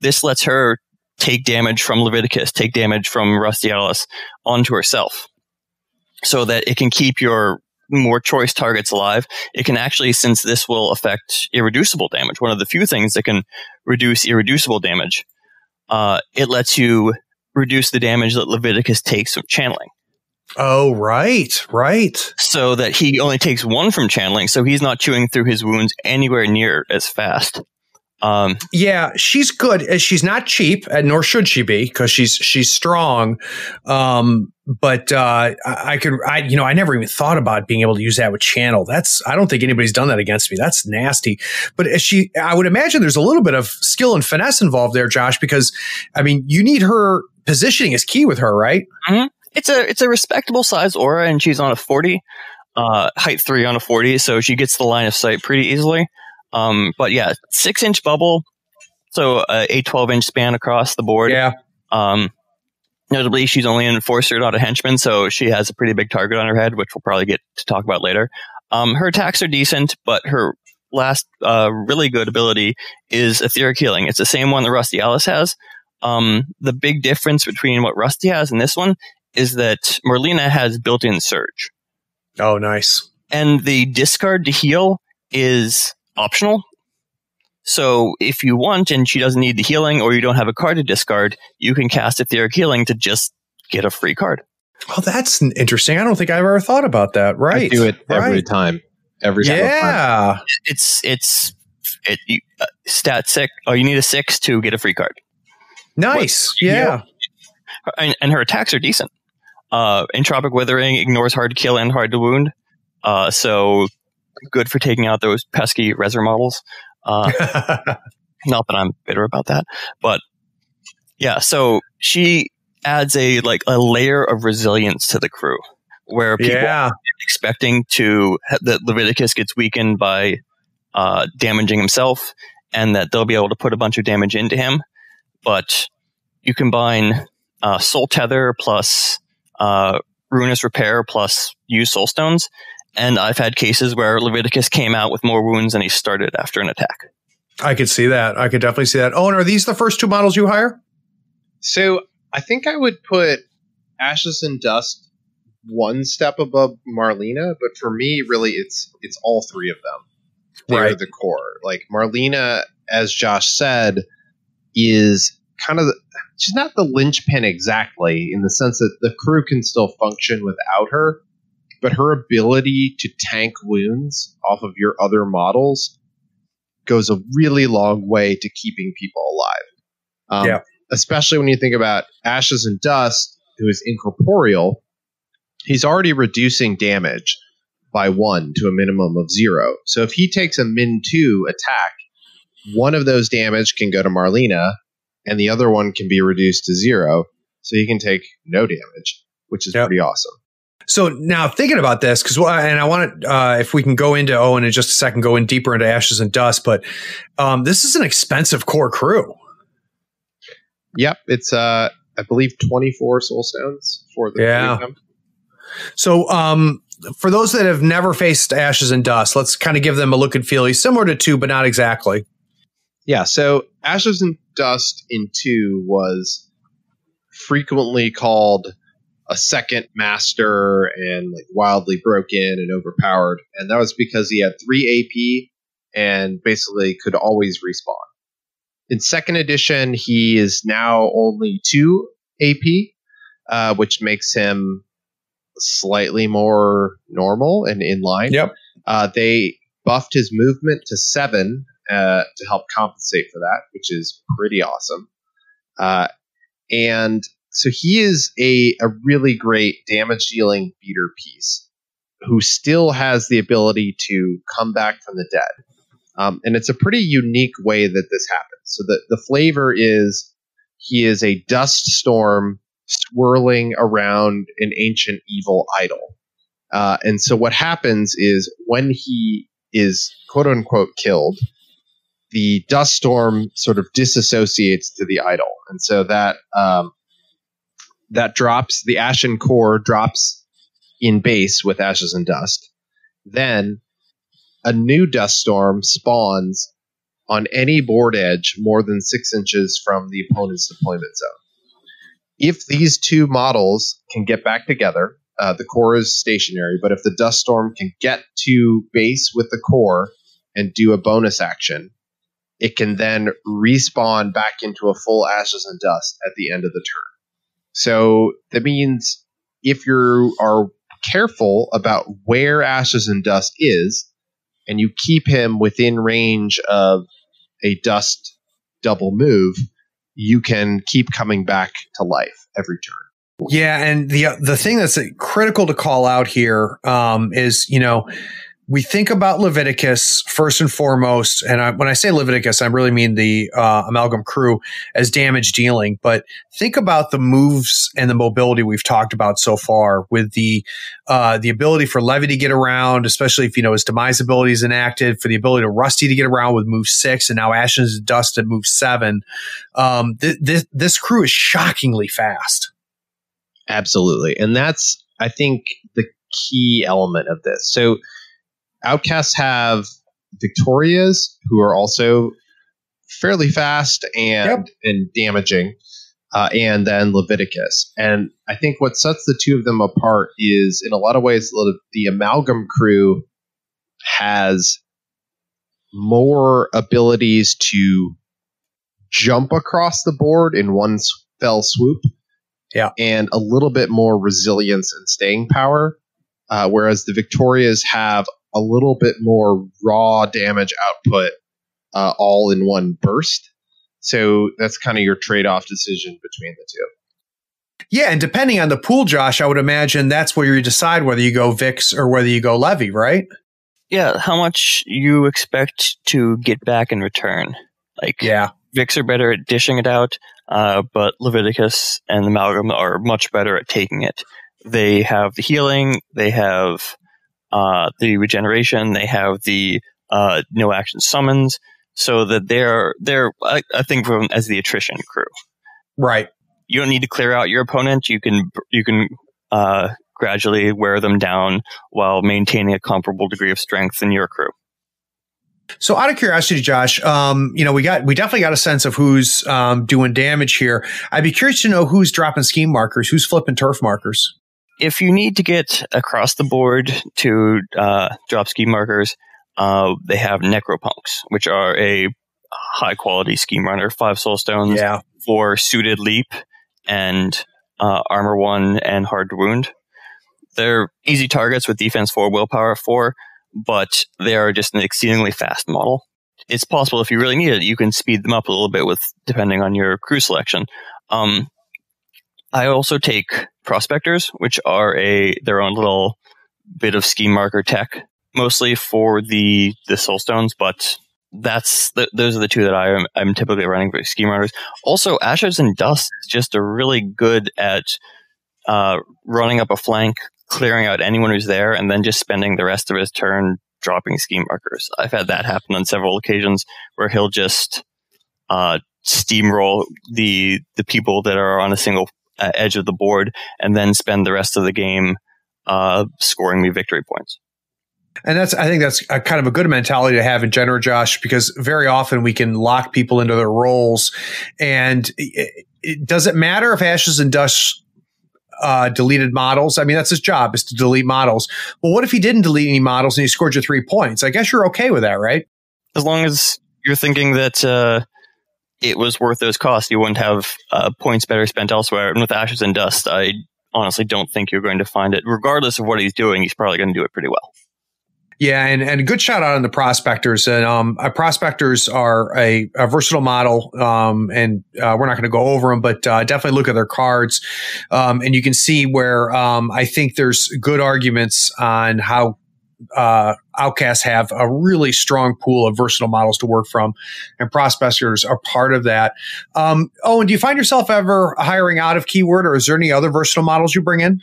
This lets her take damage from Leveticus, take damage from Rusty Alice onto herself so that it can keep your more choice targets alive. It can actually, since this will affect irreducible damage, one of the few things that can reduce irreducible damage, uh, it lets you reduce the damage that Leveticus takes from channeling. Oh, right, right. So that he only takes one from channeling, so he's not chewing through his wounds anywhere near as fast. Um, Yeah, she's good. Uh, She's not cheap, and nor should she be, because she's she's strong. Um, but uh, I, I could, I you know, I never even thought about being able to use that with channel. That's I don't think anybody's done that against me. That's nasty. But as she, I would imagine there's a little bit of skill and finesse involved there, Josh, because I mean, you need her positioning is key with her, right? It's a it's a respectable size aura, and she's on a forty, uh, height three on a forty, so she gets the line of sight pretty easily. Um, but yeah, six inch bubble, so uh, a twelve inch span across the board. Yeah. Um, notably, she's only an enforcer, not a henchman, so she has a pretty big target on her head, which we'll probably get to talk about later. Um, her attacks are decent, but her last uh, really good ability is etheric healing. It's the same one that Rusty Alice has. Um, the big difference between what Rusty has and this one is that Marlena has built-in surge, Oh, nice. and the discard to heal is optional. So if you want and she doesn't need the healing or you don't have a card to discard, you can cast Etheric Healing to just get a free card. Oh, that's interesting. I don't think I've ever thought about that. Right. I do it every Right. time. Every single time. Yeah. It's it's it you, uh, stat six. Oh, you need a six to get a free card, Nice. What- Yeah. and, and her attacks are decent. Uh, Entropic Withering ignores hard to kill and hard to wound, uh, so good for taking out those pesky Reser models. Uh, <laughs> not that I'm bitter about that, but yeah. So she adds a like a layer of resilience to the crew, where people yeah. expecting to that Leveticus gets weakened by uh, damaging himself, and that they'll be able to put a bunch of damage into him. But you combine uh, Soul Tether plus uh, Ruinous Repair plus use Soul Stones, and I've had cases where Leveticus came out with more wounds than he started after an attack. I could see that. I could definitely see that. Oh, and are these the first two models you hire? So I think I would put Ashes and Dust one step above Marlena, but for me, really, it's it's all three of them. They're Right. the core. Like Marlena, as Josh said, is kind of the, she's not the linchpin exactly in the sense that the crew can still function without her, but her ability to tank wounds off of your other models goes a really long way to keeping people alive. Um, Yeah. Especially when you think about Ashes and Dust, who is incorporeal, he's already reducing damage by one to a minimum of zero. So if he takes a min two attack, one of those damage can go to Marlena, and the other one can be reduced to zero. So he can take no damage, which is Yep. pretty awesome. So now thinking about this, because and I want to, uh, if we can go into Owen in just a second, go in deeper into Ashes and Dust, but um, this is an expensive core crew. Yep, it's uh, I believe twenty four soul stones for the Yeah. So um, for those that have never faced Ashes and Dust, let's kind of give them a look and feel. He's similar to two, but not exactly. Yeah, so Ashes and Dust in two was frequently called a second master and like wildly broken and overpowered. And that was because he had three AP and basically could always respawn. In second edition, he is now only two AP, uh, which makes him slightly more normal and in line. Yep. Uh, they buffed his movement to seven uh, to help compensate for that, which is pretty awesome. Uh, and so he is a, a really great damage dealing beater piece who still has the ability to come back from the dead. Um, and it's a pretty unique way that this happens. So the, the flavor is he is a dust storm swirling around an ancient evil idol. Uh, and so what happens is when he is quote unquote killed, the dust storm sort of disassociates to the idol, and so that um, that drops the ashen core drops in base with ashes and dust. Then a new dust storm spawns on any board edge more than six inches from the opponent's deployment zone. If these two models can get back together, uh, the core is stationary, but if the dust storm can get to base with the core and do a bonus action, it can then respawn back into a full ashes and dust at the end of the turn. So that means if you are careful about where ashes and dust is, and you keep him within range of a dust double move, you can keep coming back to life every turn. Yeah, and the the thing that's critical to call out here um, is you know we think about Leveticus first and foremost, and I, when I say Leveticus, I really mean the uh, amalgam crew as damage dealing. But think about the moves and the mobility we've talked about so far, with the uh, the ability for Levy to get around, especially if you know his demise ability is enacted, for the ability to Rusty to get around with move six, and now Ashes Dust at move seven. Um, th- this this crew is shockingly fast. Absolutely. And that's, I think, the key element of this. So, outcasts have Viktorias, who are also fairly fast and, and damaging, uh, and then Leveticus. And I think what sets the two of them apart is, in a lot of ways, the the Amalgam crew has more abilities to jump across the board in one fell swoop Yeah. and a little bit more resilience and staying power. Uh, whereas the Viktorias have a little bit more raw damage output uh, all in one burst. So that's kind of your trade off decision between the two. Yeah, and depending on the pool, Josh, I would imagine that's where you decide whether you go Viks or whether you go Levy, right? Yeah, how much you expect to get back in return? Like, yeah, Viks are better at dishing it out, uh, but Leveticus and Amalgam are much better at taking it. They have the healing, they have uh, the regeneration, they have the uh, no action summons, so that they're they're I, I think from as the attrition crew. Right. You don't need to clear out your opponent. You can you can uh, gradually wear them down while maintaining a comparable degree of strength in your crew. So, out of curiosity, Josh, um, you know, we got we definitely got a sense of who's um, doing damage here. I'd be curious to know who's dropping scheme markers, who's flipping turf markers. If you need to get across the board to uh, drop scheme markers, uh, they have necropunks, which are a high quality scheme runner, five soul stones Yeah. for suited leap and uh, armor one and hard to wound. They're easy targets with defense four, willpower four, but they are just an exceedingly fast model. It's possible if you really need it, you can speed them up a little bit with depending on your crew selection. Um, I also take prospectors, which are a their own little bit of scheme marker tech, mostly for the the soul stones, but that's the, those are the two that I am I'm typically running for scheme runners. Also, Ashes and Dust just a really good at uh, running up a flank, clearing out anyone who's there, and then just spending the rest of his turn dropping scheme markers. I've had that happen on several occasions where he'll just uh, steamroll the the people that are on a single uh, edge of the board, and then spend the rest of the game uh, scoring me victory points. And that's, I think that's a kind of a good mentality to have in general, Josh, because very often we can lock people into their roles. And it, it, does it matter if Ashes and Dust uh, deleted models? I mean, that's his job is to delete models. Well, what if he didn't delete any models and he scored you three points? I guess you're okay with that, right? As long as you're thinking that uh, it was worth those costs, you wouldn't have uh, points better spent elsewhere. And with Ashes and Dust, I honestly don't think you're going to find it. Regardless of what he's doing, he's probably going to do it pretty well. Yeah, and, and a good shout out on the prospectors. And um, uh, prospectors are a, a versatile model, um, and uh, we're not going to go over them, but uh, definitely look at their cards, um, and you can see where um, I think there's good arguments on how uh, outcasts have a really strong pool of versatile models to work from, and prospectors are part of that. Um, oh, and do you find yourself ever hiring out of keyword, or is there any other versatile models you bring in?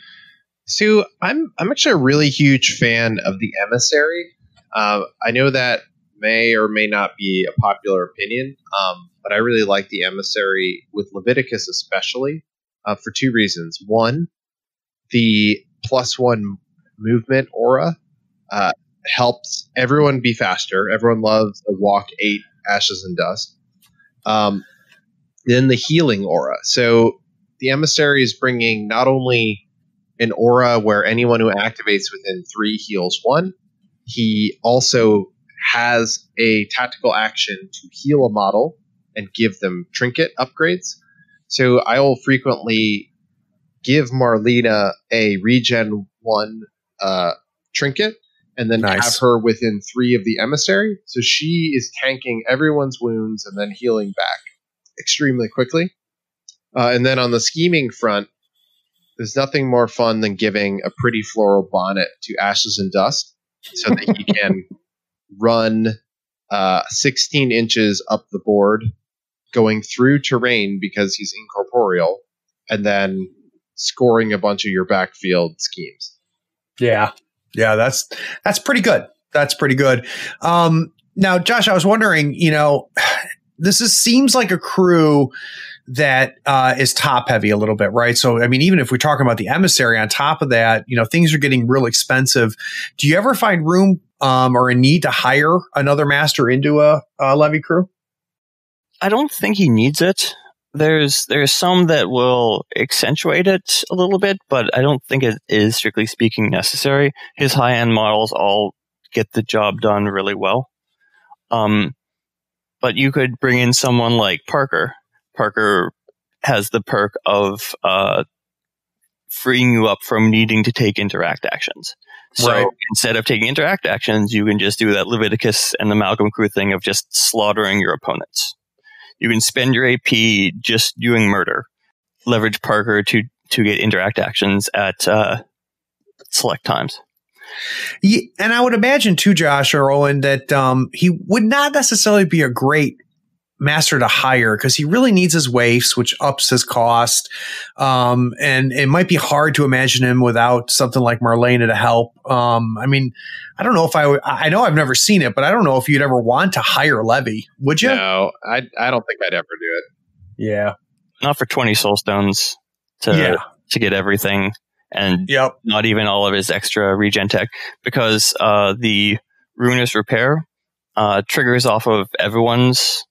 So I'm I'm actually a really huge fan of the emissary. Uh, I know that may or may not be a popular opinion, um, but I really like the emissary with Leveticus especially uh, for two reasons. One, the plus one movement aura uh, helps everyone be faster. Everyone loves a walk eight ashes and dust. Um, then the healing aura. So the emissary is bringing not only an aura where anyone who activates within three heals one. He also has a tactical action to heal a model and give them trinket upgrades. So I will frequently give Marlena a regen one uh, trinket and then Nice. have her within three of the emissary. So she is tanking everyone's wounds and then healing back extremely quickly. Uh, and then on the scheming front, there's nothing more fun than giving a pretty floral bonnet to Ashes and Dust so that he <laughs> can run uh, 16 inches up the board, going through terrain because he's incorporeal, and then scoring a bunch of your backfield schemes. Yeah. Yeah, that's that's pretty good. That's pretty good. Um now Josh, I was wondering, you know, <sighs> this is seems like a crew that uh, is top heavy a little bit, right? So, I mean, even if we're talking about the emissary on top of that, you know, things are getting real expensive. Do you ever find room um, or a need to hire another master into a, a levy crew? I don't think he needs it. There's there's some that will accentuate it a little bit, but I don't think it is strictly speaking necessary. His high end models all get the job done really well. Um, but you could bring in someone like Parker. Parker has the perk of uh, freeing you up from needing to take interact actions. So Right. instead of taking interact actions, you can just do that Leveticus and the Amalgam crew thing of just slaughtering your opponents. You can spend your AP just doing murder. Leverage Parker to to get interact actions at uh, select times. Yeah, and I would imagine too, Josh or Owen, that um, he would not necessarily be a great master to hire because he really needs his waifs, which ups his cost. Um, and it might be hard to imagine him without something like Marlena to help. Um, I mean, I don't know if I would, I know I've never seen it, but I don't know if you'd ever want to hire Levy, would you? No, I I don't think I'd ever do it. Yeah. not for 20 soul stones to Yeah. to get everything and Yep. not even all of his extra regen tech because uh, the ruinous repair uh, triggers off of everyone's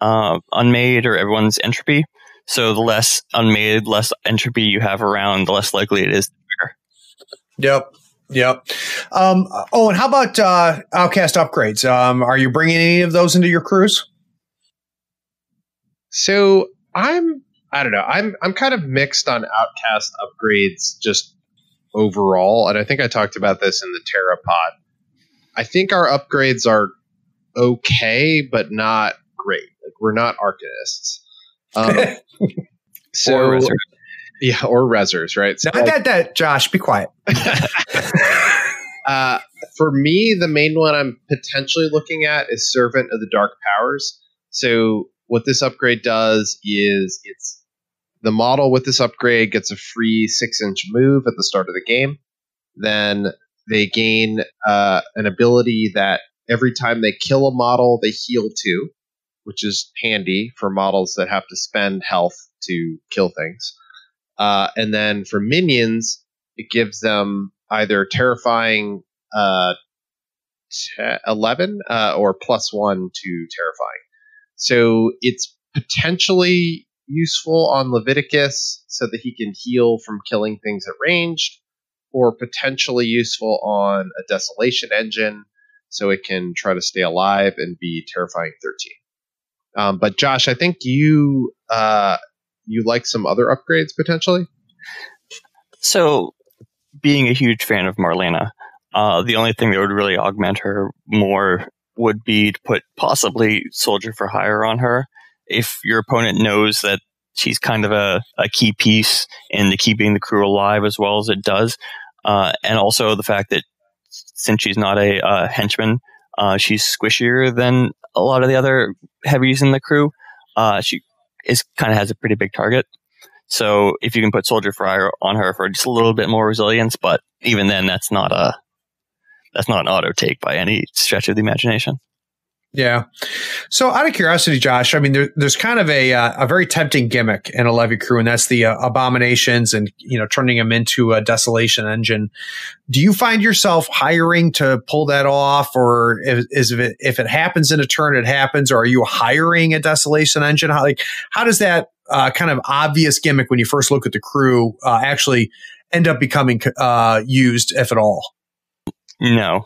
uh, unmade or everyone's entropy. So the less unmade, less entropy you have around, the less likely it is. Yep. Yep. Um, oh, and how about uh, Outcast upgrades? Um, are you bringing any of those into your crews? So I'm I don't know. I'm I'm kind of mixed on Outcast upgrades just overall, and I think I talked about this in the Terrapod. I think our upgrades are okay, but not great. Like we're not arcanists. Um, <laughs> <laughs> so Or yeah, or resers, right? So Not that, that, Josh, be quiet. <laughs> Uh, for me, the main one I'm potentially looking at is Servant of the Dark Powers. So, what this upgrade does is it's the model with this upgrade gets a free six inch move at the start of the game. Then they gain uh, an ability that every time they kill a model, they heal two, which is handy for models that have to spend health to kill things. Uh, and then for minions, it gives them either terrifying uh, te- 11 uh, or plus 1 to terrifying. So it's potentially useful on Leveticus so that he can heal from killing things at ranged, or potentially useful on a Desolation engine so it can try to stay alive and be terrifying 13. Um, but Josh, I think you uh, you like some other upgrades potentially. So, being a huge fan of Marlena, uh, the only thing that would really augment her more would be to put possibly Soldier for Hire on her. If your opponent knows that she's kind of a, a key piece in the keeping the crew alive as well as it does, uh, and also the fact that since she's not a uh, henchman, uh, she's squishier than a lot of the other heavies in the crew. Uh, she is kind of has a pretty big target. So if you can put Soldier Fire on her for just a little bit more resilience, but even then, that's not a that's not an auto take by any stretch of the imagination. Yeah. So, out of curiosity, Josh, I mean, there, there's kind of a uh, a very tempting gimmick in a levy crew, and that's the uh, abominations and you know turning them into a desolation engine. Do you find yourself hiring to pull that off, or is, is it if it happens in a turn, it happens, or are you hiring a desolation engine? How like how does that uh, kind of obvious gimmick when you first look at the crew uh, actually end up becoming uh, used, if at all? No,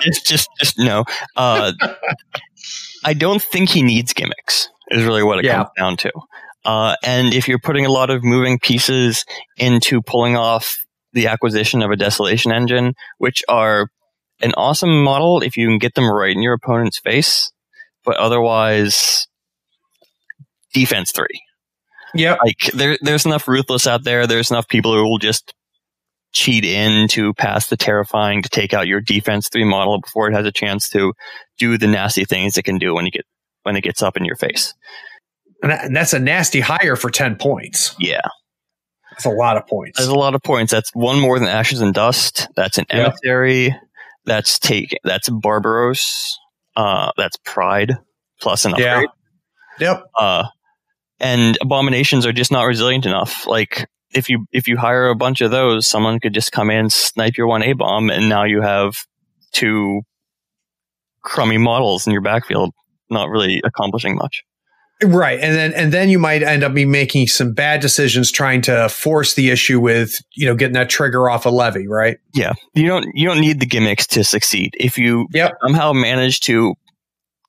just just just no. Uh, I don't think he needs gimmicks. Is really what it Yeah. comes down to. Uh, and if you're putting a lot of moving pieces into pulling off the acquisition of a desolation engine, which are an awesome model if you can get them right in your opponent's face, but otherwise, defense three. Yeah, Like there, there's enough ruthless out there. There's enough people who will just cheat in to pass the terrifying to take out your defense three model before it has a chance to do the nasty things it can do when you get when it gets up in your face. And, that's a nasty hire for ten points. Yeah, That's a lot of points. That's a lot of points. That's one more than ashes and dust. That's an Yeah. emissary. That's take. That's barbaros. Uh, that's pride plus an Yeah. upgrade. Yep. uh, and abominations are just not resilient enough. Like if you if you hire a bunch of those, someone could just come in, snipe your one A bomb, and now you have two crummy models in your backfield, not really accomplishing much. Right. And then and then you might end up be making some bad decisions trying to force the issue with, you know, getting that trigger off a levy, right? Yeah, you don't you don't need the gimmicks to succeed. If you Yep. somehow manage to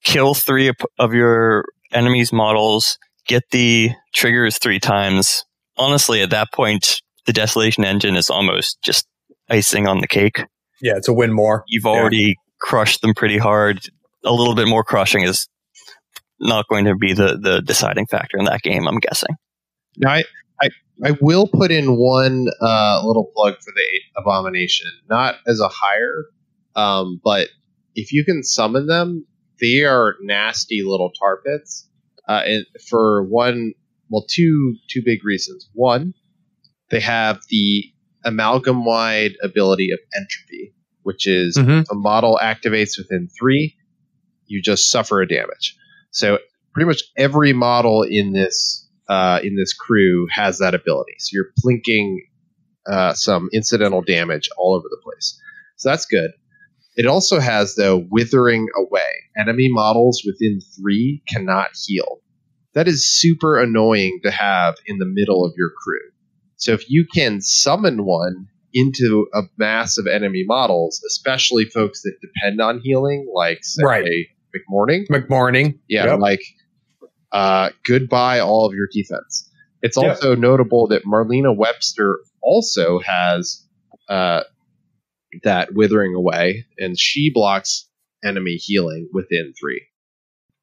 kill three of- of your enemies' models, get the triggers three times. Honestly, at that point, the desolation engine is almost just icing on the cake. Yeah, it's a win more. you've already crushed them pretty hard. A little bit more crushing is not going to be the, the deciding factor in that game, I'm guessing. Now, I, I, I will put in one uh, little plug for the Abomination, not as a hire, um, but if you can summon them, they are nasty little tar pits. Uh, and for one, well, two two big reasons. One, they have the amalgam wide ability of entropy, which is Mhm. a model activates within three, you just suffer a damage. So pretty much every model in this uh, in this crew has that ability. So you're plinking uh, some incidental damage all over the place. So that's good. It also has the withering away. Enemy models within three cannot heal. That is super annoying to have in the middle of your crew. So if you can summon one into a mass of enemy models, especially folks that depend on healing, like say Right. McMourning, McMourning. yeah, Yep. like uh, goodbye all of your defense. It's Yep. also notable that Marlena Webster also has uh, that withering away, and she blocks enemy healing within three.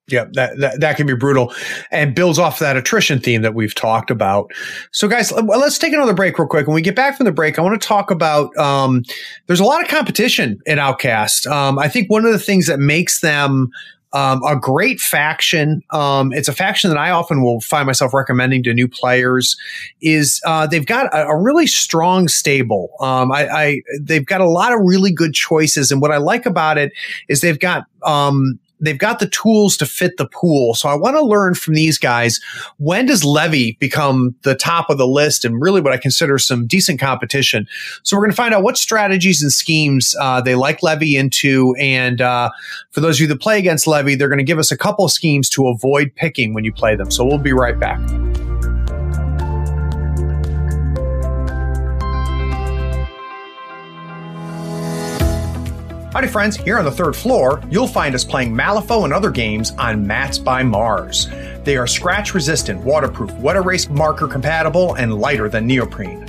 Yeah, that, that that can be brutal, and builds off that attrition theme that we've talked about. So, guys, let- let's take another break real quick. When we get back from the break, I want to talk about. Um, there's a lot of competition in Outcast. Um, I think one of the things that makes them um, a great faction. Um, it's a faction that I often will find myself recommending to new players. Is uh, they've got a, a really strong stable. Um, I, I they've got a lot of really good choices, and what I like about it is they've got um, they've got the tools to fit the pool. So I want to learn from these guys. When does Levy become the top of the list and really what I consider some decent competition? So we're going to find out what strategies and schemes uh, they like Levy into. And uh, for those of you that play against Levy, they're going to give us a couple schemes to avoid picking when you play them. So we'll be right back. Howdy, friends. Here on the third floor, you'll find us playing Malifaux and other games on Mats by Mars. They are scratch resistant, waterproof, wet erase marker compatible, and lighter than neoprene.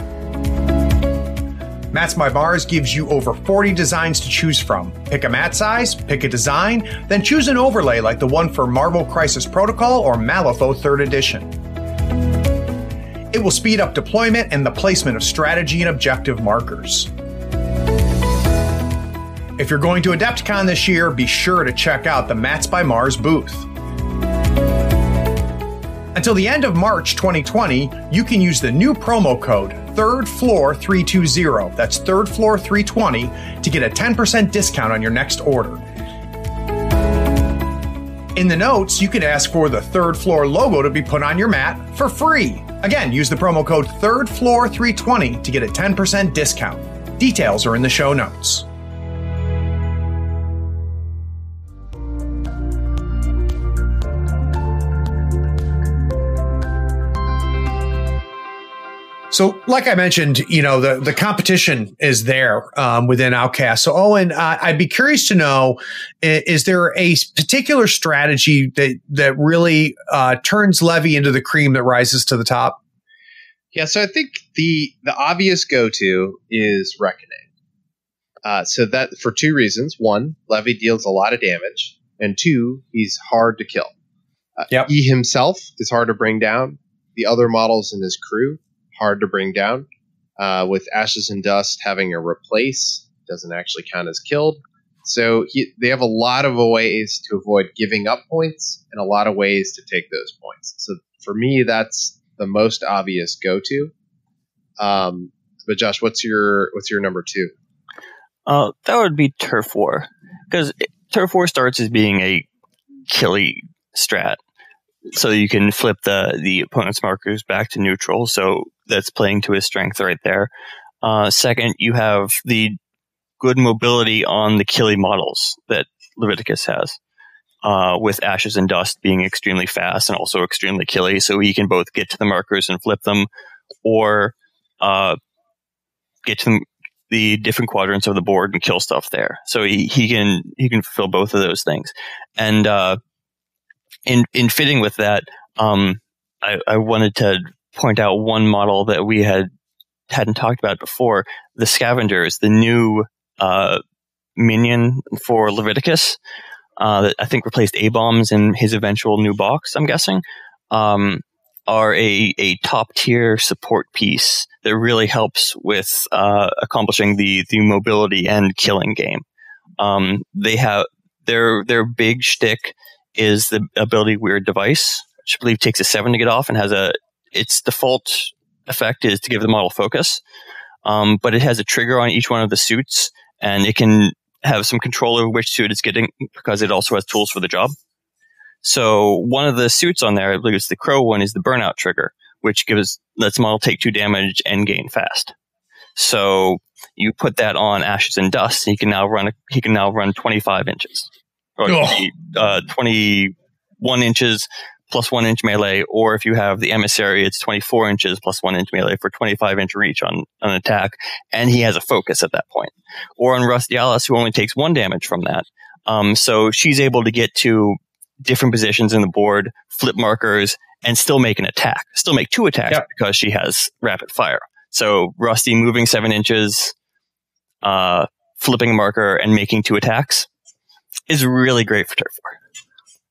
Mats by Mars gives you over 40 designs to choose from. Pick a mat size, pick a design, then choose an overlay like the one for Marvel Crisis Protocol or Malifaux 3rd Edition. It will speed up deployment and the placement of strategy and objective markers. If you're going to Adepticon this year, be sure to check out the Mats by Mars booth. Until the end of March 2020, you can use the new promo code Third Floor 320. That's Third Floor 320 to get a 10% discount on your next order. In the notes, you can ask for the Third Floor logo to be put on your mat for free. Again, use the promo code Third Floor 320 to get a 10% discount. Details are in the show notes. So, like I mentioned, you know the the competition is there um, within Outcast. So, Owen, uh, I'd be curious to know: is there a particular strategy that that really uh, turns Levy into the cream that rises to the top? Yeah, so I think the the obvious go to is Reckoning. Uh, so that for two reasons: one, Levy deals a lot of damage, and two, he's hard to kill. Uh, Yep. He himself is hard to bring down. The other models in his crew hard to bring down. Uh, with Ashes and Dust having a replace doesn't actually count as killed. So he, they have a lot of ways to avoid giving up points and a lot of ways to take those points. So for me, that's the most obvious go to. Um, but Josh, what's your what's your number two? Uh, that would be Turf War. Because Turf War starts as being a killy strat. So you can flip the, the opponent's markers back to neutral. So that's playing to his strength right there. Uh, second, you have the good mobility on the killy models that Leveticus has. Uh, with ashes and dust being extremely fast and also extremely killy, so he can both get to the markers and flip them, or uh, get to the different quadrants of the board and kill stuff there. So he, he can he can fulfill both of those things. And uh, in in fitting with that, um, I, I wanted to point out one model that we had hadn't talked about before: the Scavengers, the new uh, minion for Leveticus. Uh, that I think replaced A bombs in his eventual new box. I'm guessing. Um, are a, a top tier support piece that really helps with uh, accomplishing the the mobility and killing game. Um, they have their their big shtick is the ability weird device, which I believe takes a seven to get off and has a its default effect is to give the model focus, um, but it has a trigger on each one of the suits and it can have some control over which suit it's getting because it also has tools for the job. So one of the suits on there, I believe it's the crow one, is the burnout trigger, which gives lets model take two damage and gain fast. So you put that on ashes and dust, he can now run. He can now run 25 inches, or Ugh. uh, 21 inches plus one inch melee. Or if you have the emissary, it's 24 inches plus one inch melee for 25 inch reach on an attack, and he has a focus at that point. Or on Rusty Alice, who only takes one damage from that. Um, so she's able to get to different positions in the board, flip markers, and still make an attack. Still make two attacks Yep. because she has rapid fire. So Rusty moving seven inches, uh, flipping a marker and making two attacks is really great for turf war.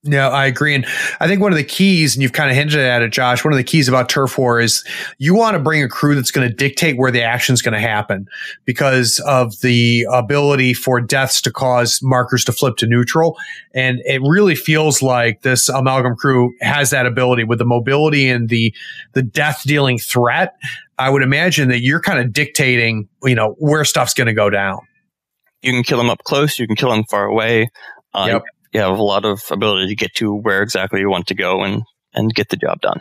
Yeah, I agree. And I think one of the keys, and you've kind of hinted at it, Josh, one of the keys about turf war is you want to bring a crew that's going to dictate where the action's going to happen because of the ability for deaths to cause markers to flip to neutral. And it really feels like this amalgam crew has that ability with the mobility and the, the death dealing threat. I would imagine that you're kind of dictating, you know, where stuff's going to go down. You can kill them up close. You can kill them far away. Uh, Yep. You have a lot of ability to get to where exactly you want to go and, and get the job done.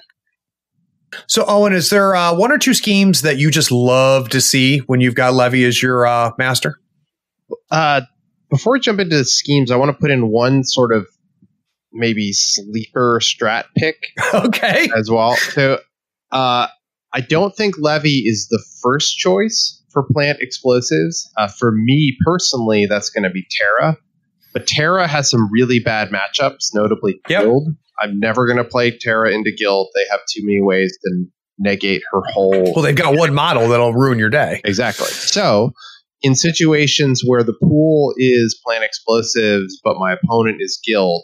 So, Owen, is there uh, one or two schemes that you just love to see when you've got Levy as your uh, master? Uh, before we jump into the schemes, I want to put in one sort of maybe sleeper strat pick <laughs> okay. as well. So, uh, I don't think Levy is the first choice for plant explosives. Uh, for me personally, that's going to be Tara. But Tara has some really bad matchups, notably Yep. Guild. I'm never going to play Tara into Guild. They have too many ways to negate her whole Well, they've got one model that'll ruin your day. Exactly. So, in situations where the pool is plant explosives, but my opponent is guild,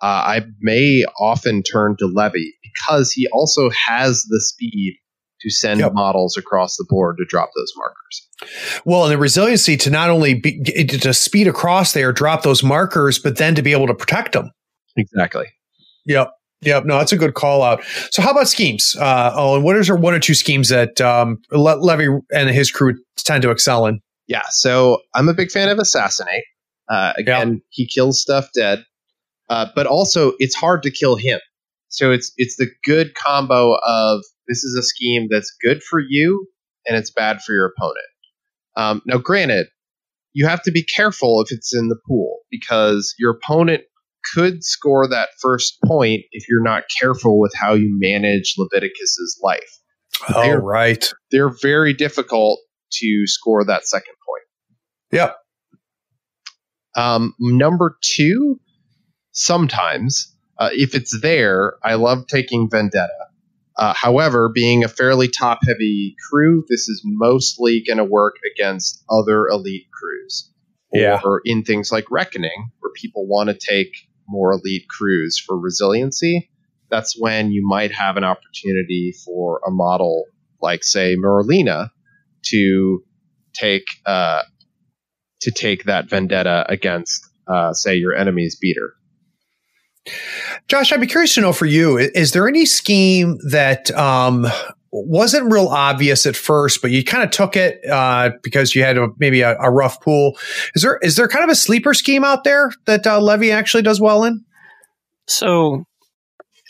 uh, I may often turn to Levy because he also has the speed to send Yep. models across the board to drop those markers. Well, and the resiliency to not only be, to speed across there, drop those markers, but then to be able to protect them. Exactly. Yep. Yep. No, that's a good call out. So, how about schemes? Uh, and what is there one or two schemes that um, Le- Levy and his crew tend to excel in? Yeah. So I'm a big fan of Assassinate. Uh, again, he kills stuff dead, uh, but also it's hard to kill him. So it's it's the good combo of this is a scheme that's good for you and it's bad for your opponent. Um, now, granted, you have to be careful if it's in the pool because your opponent could score that first point if you're not careful with how you manage Leveticus's life. Oh, They're- right. They're very difficult to score that second point. Yep. Um, number two, sometimes uh, if it's there, I love taking Vendetta. Uh, however, being a fairly top heavy crew, this is mostly going to work against other elite crews. Yeah. Or in things like Reckoning, where people want to take more elite crews for resiliency. That's when you might have an opportunity for a model like, say, Marlena to take uh, to take that vendetta against, uh, say, your enemy's beater. Josh, I'd be curious to know for you, is there any scheme that um, wasn't real obvious at first, but you kind of took it uh, because you had a, maybe a, a rough pool? Is there is there kind of a sleeper scheme out there that uh, Levy actually does well in? So,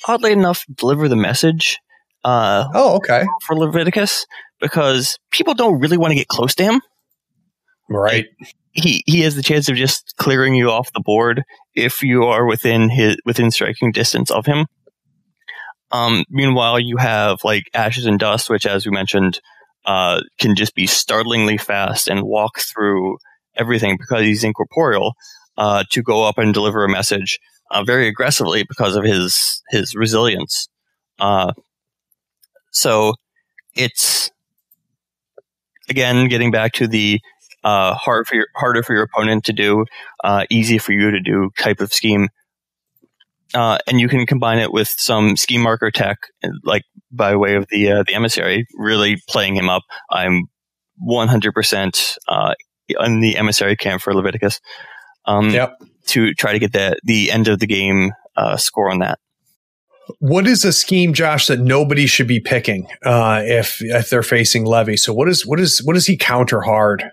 oddly enough, deliver the message uh, Oh, okay. for Leveticus because people don't really want to get close to him. Right. He he has the chance of just clearing you off the board if you are within his within striking distance of him. Um, meanwhile, you have like ashes and dust, which, as we mentioned, uh, can just be startlingly fast and walk through everything because he's incorporeal. Uh, to go up and deliver a message uh, very aggressively because of his his resilience. Uh, so it's again getting back to the uh, hard for your, harder for your opponent to do, uh, easy for you to do type of scheme. Uh, and you can combine it with some scheme marker tech, like by way of the uh, the emissary, really playing him up. I'm 100% uh, in the emissary camp for Leveticus. Um, Yep. To try to get the the end of the game uh, score on that. What is a scheme, Josh, that nobody should be picking uh, if if they're facing Levy? So what is what is what does he counter hard?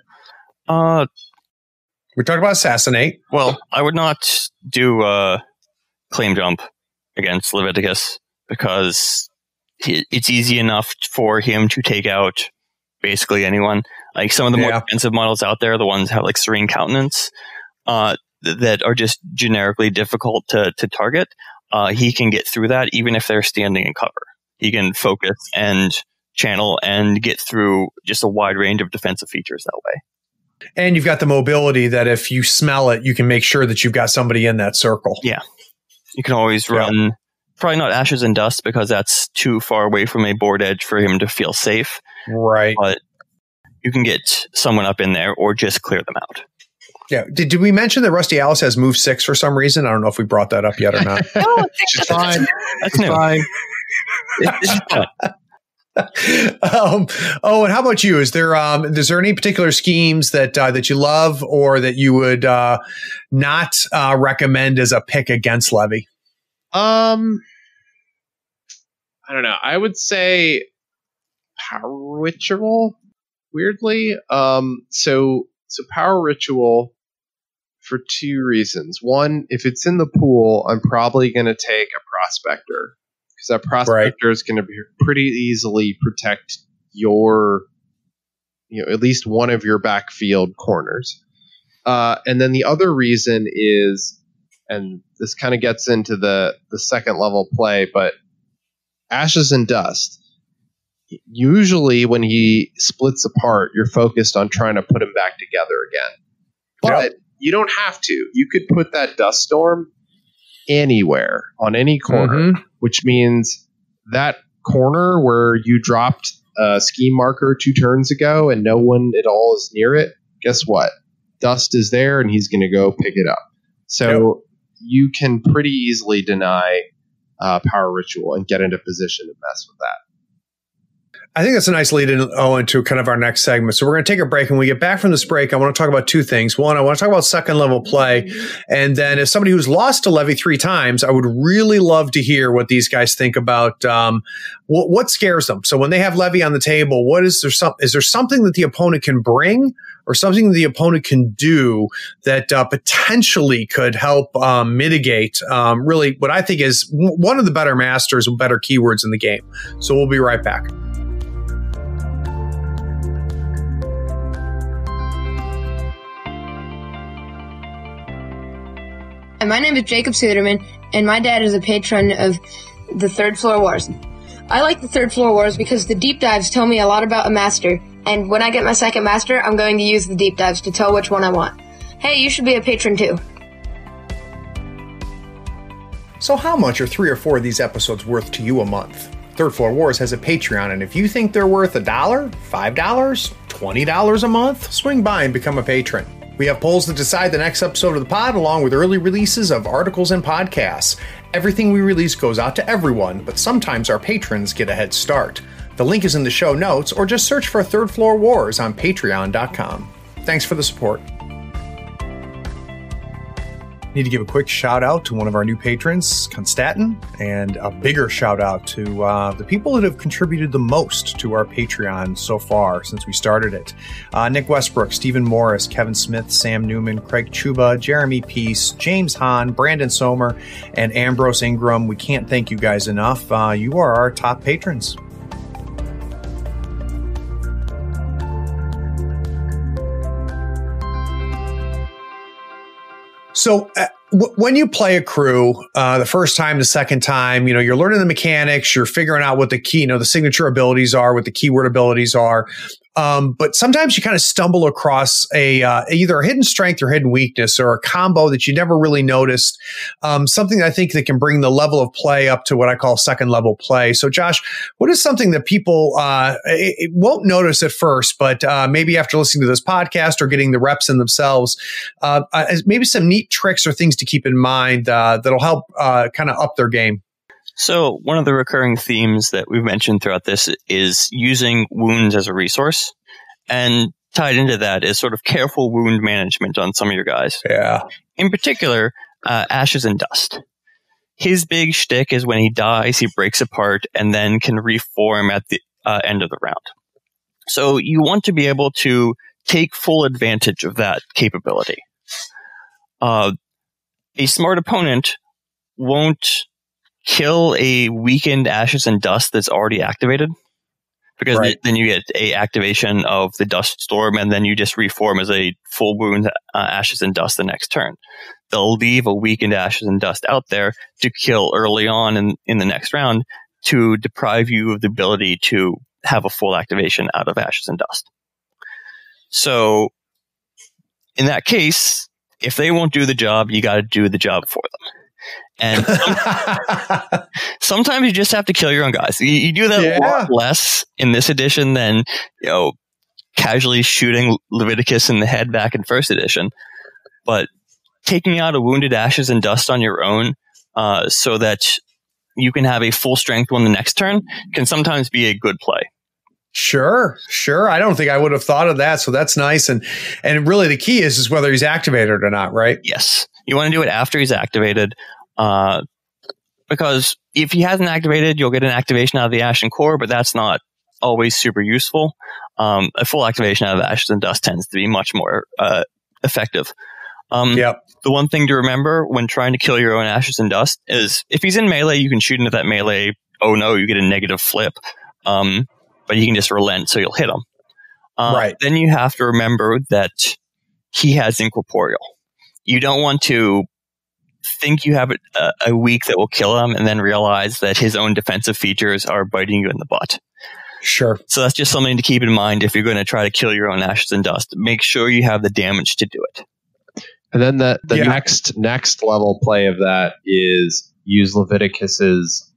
Uh, We're talking about assassinate. well, I would not do uh, claim jump against Leveticus because it's easy enough for him to take out basically anyone. Like some of the more Yeah. expensive models out there, the ones that have like serene countenance, uh, th- that are just generically difficult to, to target. Uh, he can get through that even if they're standing in cover. He can focus and channel and get through just a wide range of defensive features that way. And you've got the mobility that if you smell it, you can make sure that you've got somebody in that circle. Yeah. You can always Yeah. run probably not ashes and dust because that's too far away from a board edge for him to feel safe. Right. But you can get someone up in there or just clear them out. Yeah. Did, did we mention that Rusty Alyce has move six for some reason? I don't know if we brought that up yet or not. <laughs> no, It's fine. That's <laughs> It's new. fine. It's just fun. Um, oh, and how about you? Is there um, is there any particular schemes that uh, that you love or that you would uh, not uh, recommend as a pick against Levy? Um, I don't know. I would say power ritual. Weirdly, um, so so power ritual for two reasons. One, if it's in the pool, I'm probably going to take a prospector because that prospector is going to be pretty easily protect your, you know, at least one of your backfield corners. Uh, and then the other reason is and this kind of gets into the the second level play but ashes and dust. Usually when he splits apart you're focused on trying to put him back together again. But you don't have to. You could put that dust storm anywhere on any corner. Mhm. Which means that corner where you dropped a scheme marker two turns ago and no one at all is near it guess what? Dust is there and he's going to go pick it up. So you can pretty easily deny uh, power ritual and get into position to mess with that I think that's a nice lead in oh, into kind of our next segment. So we're going to take a break. And when we get back from this break, I want to talk about two things. One, I want to talk about second level play. And then as somebody who's lost to Levy three times, I would really love to hear what these guys think about um, what, what scares them. So when they have Levy on the table, what is there some, is there something that the opponent can bring or something the opponent can do that uh, potentially could help um, mitigate um, really what I think is w- one of the better masters with better keywords in the game. So we'll be right back. And my name is Jacob Suderman, and my dad is a patron of the Third Floor Wars. I like the Third Floor Wars because the deep dives tell me a lot about a master, and when I get my second master, I'm going to use the deep dives to tell which one I want. Hey, you should be a patron too. So, how much are three or four of these episodes worth to you a month? Third Floor Wars has a Patreon, and if you think they're worth a dollar, five dollars, twenty dollars a month, swing by and become a patron. We have polls that decide the next episode of the pod, along with early releases of articles and podcasts. Everything we release goes out to everyone, but sometimes our patrons get a head start. The link is in the show notes, or just search for Third Floor Wars on patreon.com. Thanks for the support. Need to give a quick shout out to one of our new patrons, Constantin, and a bigger shout out to uh, the people that have contributed the most to our Patreon so far since we started it. Uh, Nick Westbrook, Stephen Morris, Kevin Smith, Sam Newman, Craig Chuba, Jeremy Peace, James Hahn, Brandon Somer, and Ambrose Ingram. We can't thank you guys enough. Uh, you are our top patrons. So uh, w- when you play a crew, uh, the first time, the second time, you know, you're learning the mechanics, you're figuring out what the key, you know, the signature abilities are, what the keyword abilities are. Um, but sometimes you kind of stumble across a uh, either a hidden strength or hidden weakness or a combo that you never really noticed. Um, something I think that can bring the level of play up to what I call second level play. So, Josh, what is something that people uh, it, it won't notice at first, but uh, maybe after listening to this podcast or getting the reps in themselves, uh, uh, maybe some neat tricks or things to keep in mind uh, that'll help kind of up their game. So, one of the recurring themes that we've mentioned throughout this is using wounds as a resource. And tied into that is sort of careful wound management on some of your guys. Yeah. In particular, uh, Ashes and Dust. His big shtick is when he dies, he breaks apart and then can reform at the uh, end of the round. So, you want to be able to take full advantage of that capability. Uh, a smart opponent won't kill a weakened ashes and dust that's already activated? Because Right. then you get a activation of the dust storm and then you just reform as a full wound uh, ashes and dust the next turn. They'll leave a weakened ashes and dust out there to kill early on in, in the next round to deprive you of the ability to have a full activation out of ashes and dust. So in that case if they won't do the job you got to do the job for them and some- <laughs> sometimes you just have to kill your own guys. You, you do that Yeah. a lot less in this edition than you know casually shooting Leveticus in the head back in first edition. But taking out a wounded ashes and dust on your own, uh, so that you can have a full strength one the next turn, can sometimes be a good play. Sure, sure. I don't think I would have thought of that. So that's nice. And and really the key is is whether he's activated or not, right? Yes, you want to do it after he's activated, uh, because if he hasn't activated, you'll get an activation out of the Ashen Core, but that's not always super useful. Um, a full activation out of Ashes and Dust tends to be much more uh, effective. Um, Yep. The one thing to remember when trying to kill your own Ashes and Dust is if he's in melee, you can shoot into that melee. Oh no, you get a negative flip. Um, but you can just relent, so you'll hit him. Uh, Right. Then you have to remember that he has incorporeal. You don't want to think you have a, a weak that will kill him and then realize that his own defensive features are biting you in the butt. Sure. So that's just something to keep in mind if you're going to try to kill your own ashes and dust. Make sure you have the damage to do it. And then the, the Yeah. next next level play of that is use Leveticus's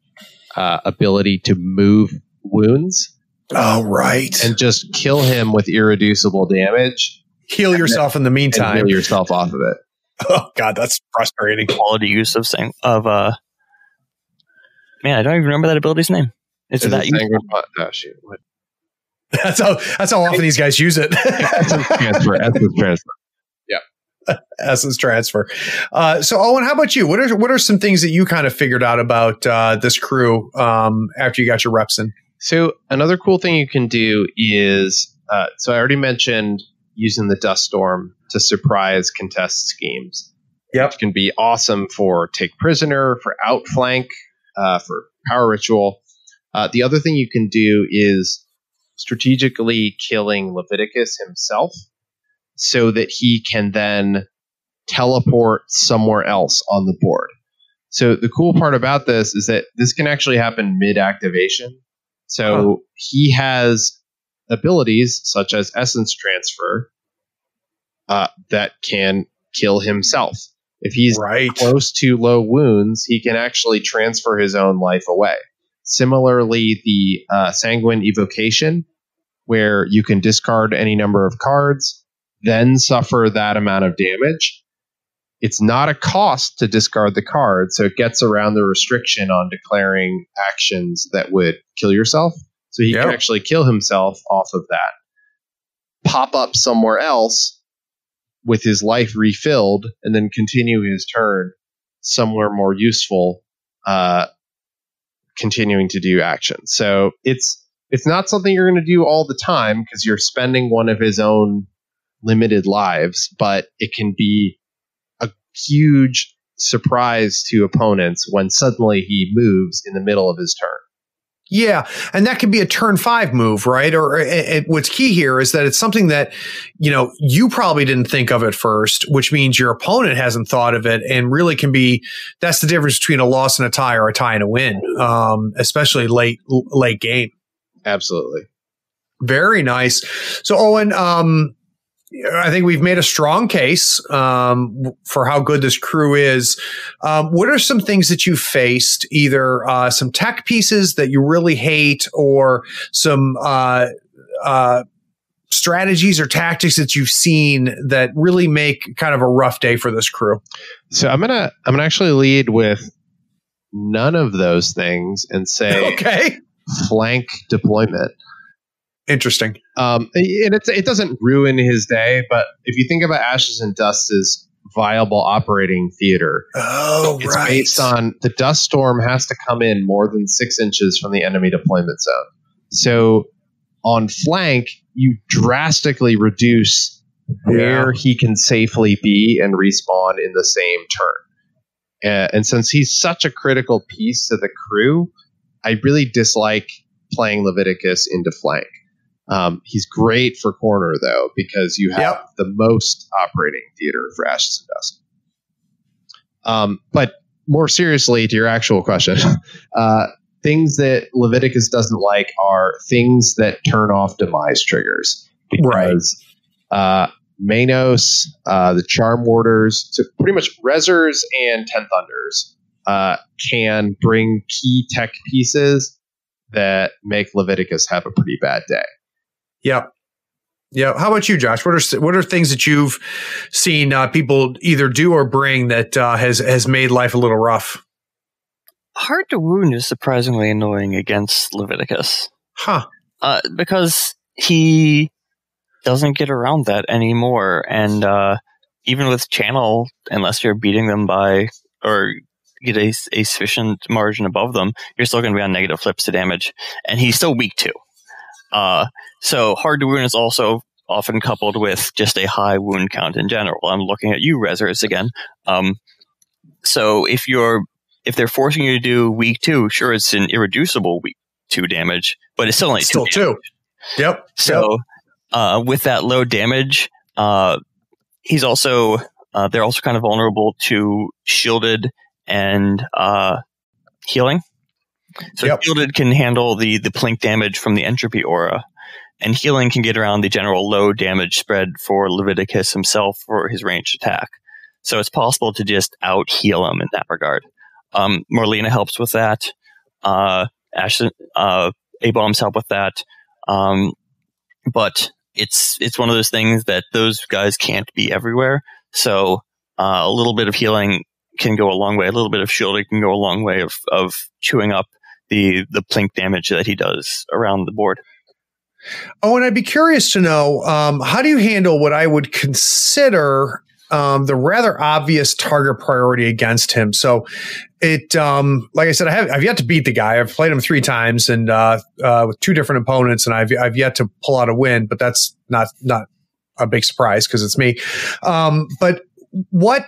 uh, ability to move wounds Oh, right. and just kill him with irreducible damage heal yourself in the and meantime. heal yourself off of it. <laughs> oh God, that's frustrating. Quality use of sang- of uh man, I don't even remember that ability's name. Is, it Is that it you? sanguine? Oh shoot! What? <laughs> That's how that's how often these guys use it. Essence <laughs> transfer. Essence transfer. Yeah, essence transfer. Uh, so, Owen, how about you? What are what are some things that you kind of figured out about uh, this crew um, after you got your reps in? So another cool thing you can do is uh, so I already mentioned using the dust storm to surprise contest schemes. Yep. Which can be awesome for take prisoner, for outflank, uh, for power ritual. Uh, the other thing you can do is strategically killing Leveticus himself so that he can then teleport somewhere else on the board. So the cool part about this is that this can actually happen mid activation. So he has abilities such as essence transfer uh, that can kill himself. If he's right. close to low wounds, he can actually transfer his own life away. Similarly, the uh, sanguine evocation, where you can discard any number of cards, then suffer that amount of damage. It's not a cost to discard the card, so it gets around the restriction on declaring actions that would kill yourself. So he Yep. can actually kill himself off of that. Pop up somewhere else with his life refilled, and then continue his turn somewhere more useful, uh, continuing to do actions. So it's it's not something you're going to do all the time because you're spending one of his own limited lives, but it can be a huge surprise to opponents when suddenly he moves in the middle of his turn. Yeah, and that could be a turn five move, right? Or it, it- what's key here is that it's something that you know you probably didn't think of at first, which means your opponent hasn't thought of it, and really can be that's the difference between a loss and a tie or a tie and a win, um, especially late late game. Absolutely. Very nice. So Owen, um, I think we've made a strong case um, for how good this crew is. Um, what are some things that you faced, either uh, some tech pieces that you really hate, or some uh, uh, strategies or tactics that you've seen that really make kind of a rough day for this crew? So I'm gonna I'm gonna actually lead with none of those things and say <laughs> Okay, flank deployment. Interesting. Um, and it's, it doesn't ruin his day, but if you think about Ashes and Dust as viable operating theater, Oh, it's based on the dust storm has to come in more than six inches from the enemy deployment zone. So on flank, you drastically reduce where he can safely be and respawn in the same turn. Uh, and since he's such a critical piece to the crew, I really dislike playing Leveticus into flank. Um, he's great for corner though because you have Yep. the most operating theater for Ashes and Dust. Um, but more seriously, to your actual question, <laughs> uh, things that Leveticus doesn't like are things that turn off demise triggers. Because uh, Manos, uh, the Charm Warders, so pretty much Rezzers and Ten Thunders uh, can bring key tech pieces that make Leveticus have a pretty bad day. Yep. Yeah. How about you, Josh? What are what are things that you've seen uh, people either do or bring that uh, has has made life a little rough? Hard to wound is surprisingly annoying against Leveticus. Huh. Uh, because he doesn't get around that anymore. And uh, even with channel, unless you're beating them by or get a, a sufficient margin above them, you're still going to be on negative flips to damage. And he's still weak too. Uh, so hard to wound is also often coupled with just a high wound count in general. I'm looking at you, Rezzers, again. Um, so if you're if they're forcing you to do weak two, sure, it's an irreducible weak two damage, but it's still only Still two. damage. two. Yep. So uh, with that low damage, uh, he's also uh, they're also kind of vulnerable to shielded and uh, healing. So Yep. shielded can handle the the plink damage from the entropy aura, and healing can get around the general low damage spread for Leveticus himself for his ranged attack. So it's possible to just out heal him in that regard. Um, Marlena helps with that. Uh, Ashton, uh, A bombs help with that. Um, but it's it's one of those things that those guys can't be everywhere. So uh, a little bit of healing can go a long way. A little bit of shielding can go a long way of of chewing up the the plink damage that he does around the board. Oh, and I'd be curious to know um, how do you handle what I would consider um, the rather obvious target priority against him? So, it um, like I said, I have I've yet to beat the guy. I've played him three times and uh, uh, with two different opponents, and I've I've yet to pull out a win. But that's not not a big surprise because it's me. Um, but what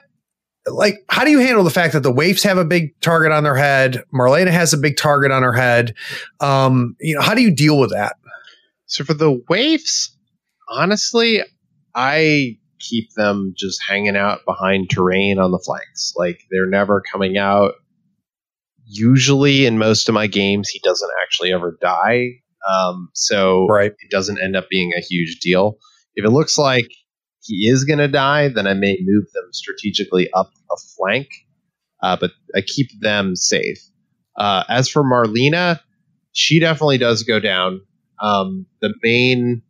like how do you handle the fact that the waifs have a big target on their head marlena has a big target on her head um you know how do you deal with that So for the waifs, honestly, I keep them just hanging out behind terrain on the flanks. Like they're never coming out. Usually, in most of my games, he doesn't actually ever die. Um, so right it doesn't end up being a huge deal. If it looks like he is going to die, then I may move them strategically up a flank, uh, but I keep them safe. Uh, as for Marlena, she definitely does go down. Um, the main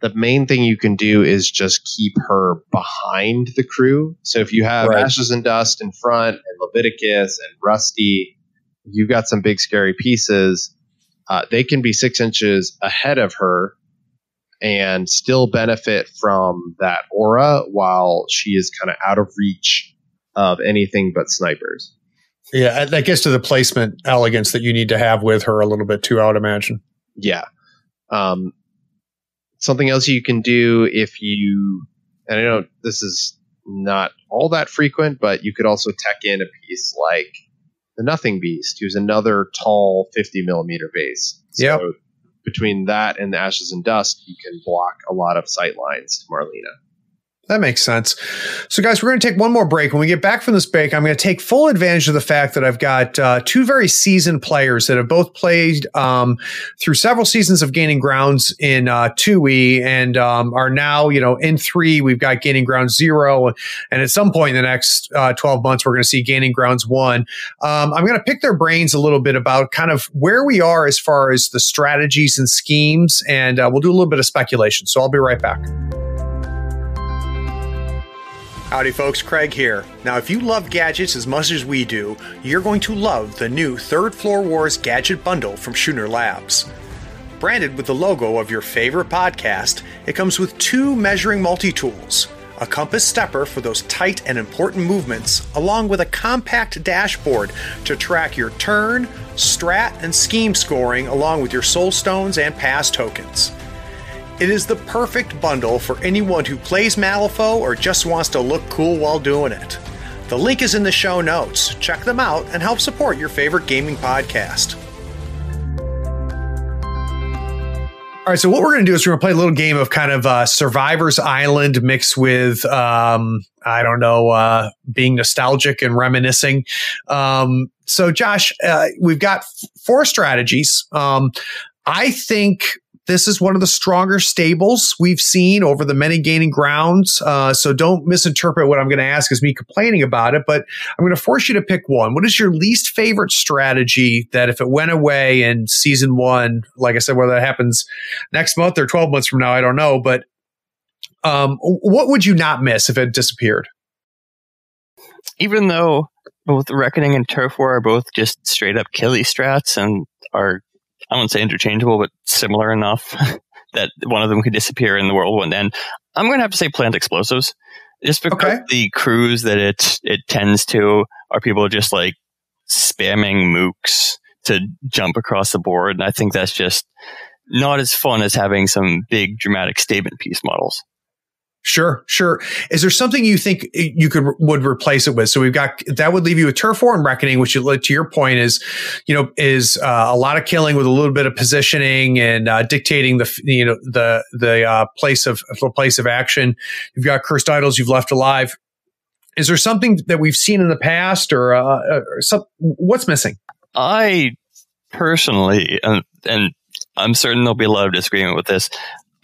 the main thing you can do is just keep her behind the crew. So if you have Right. Ashes and Dust in front and Leveticus and Rusty, you've got some big scary pieces. Uh, they can be six inches ahead of her and still benefit from that aura while she is kind of out of reach of anything but snipers. Yeah, that gets to the placement elegance that you need to have with her a little bit too, I would imagine. Yeah. Um, something else you can do if you, and I know this is not all that frequent, but you could also tech in a piece like the Nothing Beast, who's another tall 50 millimeter base. So Yep. between that and the Ashes and Dust, you can block a lot of sight lines to Marlena. That makes sense. So, guys, we're going to take one more break. When we get back from this break, I'm going to take full advantage of the fact that I've got uh, two very seasoned players that have both played um, through several seasons of Gaining Grounds in uh, 2E and um, are now, you know, in 3. We've got Gaining Grounds 0. And at some point in the next uh, 12 months, we're going to see Gaining Grounds 1. Um, I'm going to pick their brains a little bit about kind of where we are as far as the strategies and schemes. And uh, we'll do a little bit of speculation. So, I'll be right back. Howdy, folks. Craig here. Now, if you love gadgets as much as we do, you're going to love the new Third Floor Wars Gadget Bundle from Schooner Labs. Branded with the logo of your favorite podcast, it comes with two measuring multi tools a compass stepper for those tight and important movements, along with a compact dashboard to track your turn, strat, and scheme scoring, along with your soul stones and pass tokens. It is the perfect bundle for anyone who plays Malifaux or just wants to look cool while doing it. The link is in the show notes. Check them out and help support your favorite gaming podcast. All right, so what we're going to do is we're going to play a little game of kind of uh, Survivor's Island mixed with, um, I don't know, uh, being nostalgic and reminiscing. Um, so, Josh, uh, we've got f- four strategies. Um, I think this is one of the stronger stables we've seen over the many gaining grounds. Uh, so don't misinterpret what I'm going to ask as me complaining about it, but I'm going to force you to pick one. What is your least favorite strategy that if it went away in season one, like I said, whether that happens next month or 12 months from now, I don't know, but um, what would you not miss if it disappeared? Even though both Reckoning and Turf War are both just straight up killy strats and are I wouldn't say interchangeable, but similar enough <laughs> that one of them could disappear and the world wouldn't end. I'm going to have to say plant explosives, just because okay. the crews that it it tends to are people just like spamming mooks to jump across the board, and I think that's just not as fun as having some big dramatic statement piece models. Sure, sure. Is there something you think you could would replace it with? So we've got that would leave you with turf war and reckoning, which to your point is, you know, is uh, a lot of killing with a little bit of positioning and uh, dictating the you know the the uh, place of the place of action. You've got cursed idols you've left alive. Is there something that we've seen in the past, or, uh, or some, what's missing? I personally, and, and I'm certain there'll be a lot of disagreement with this.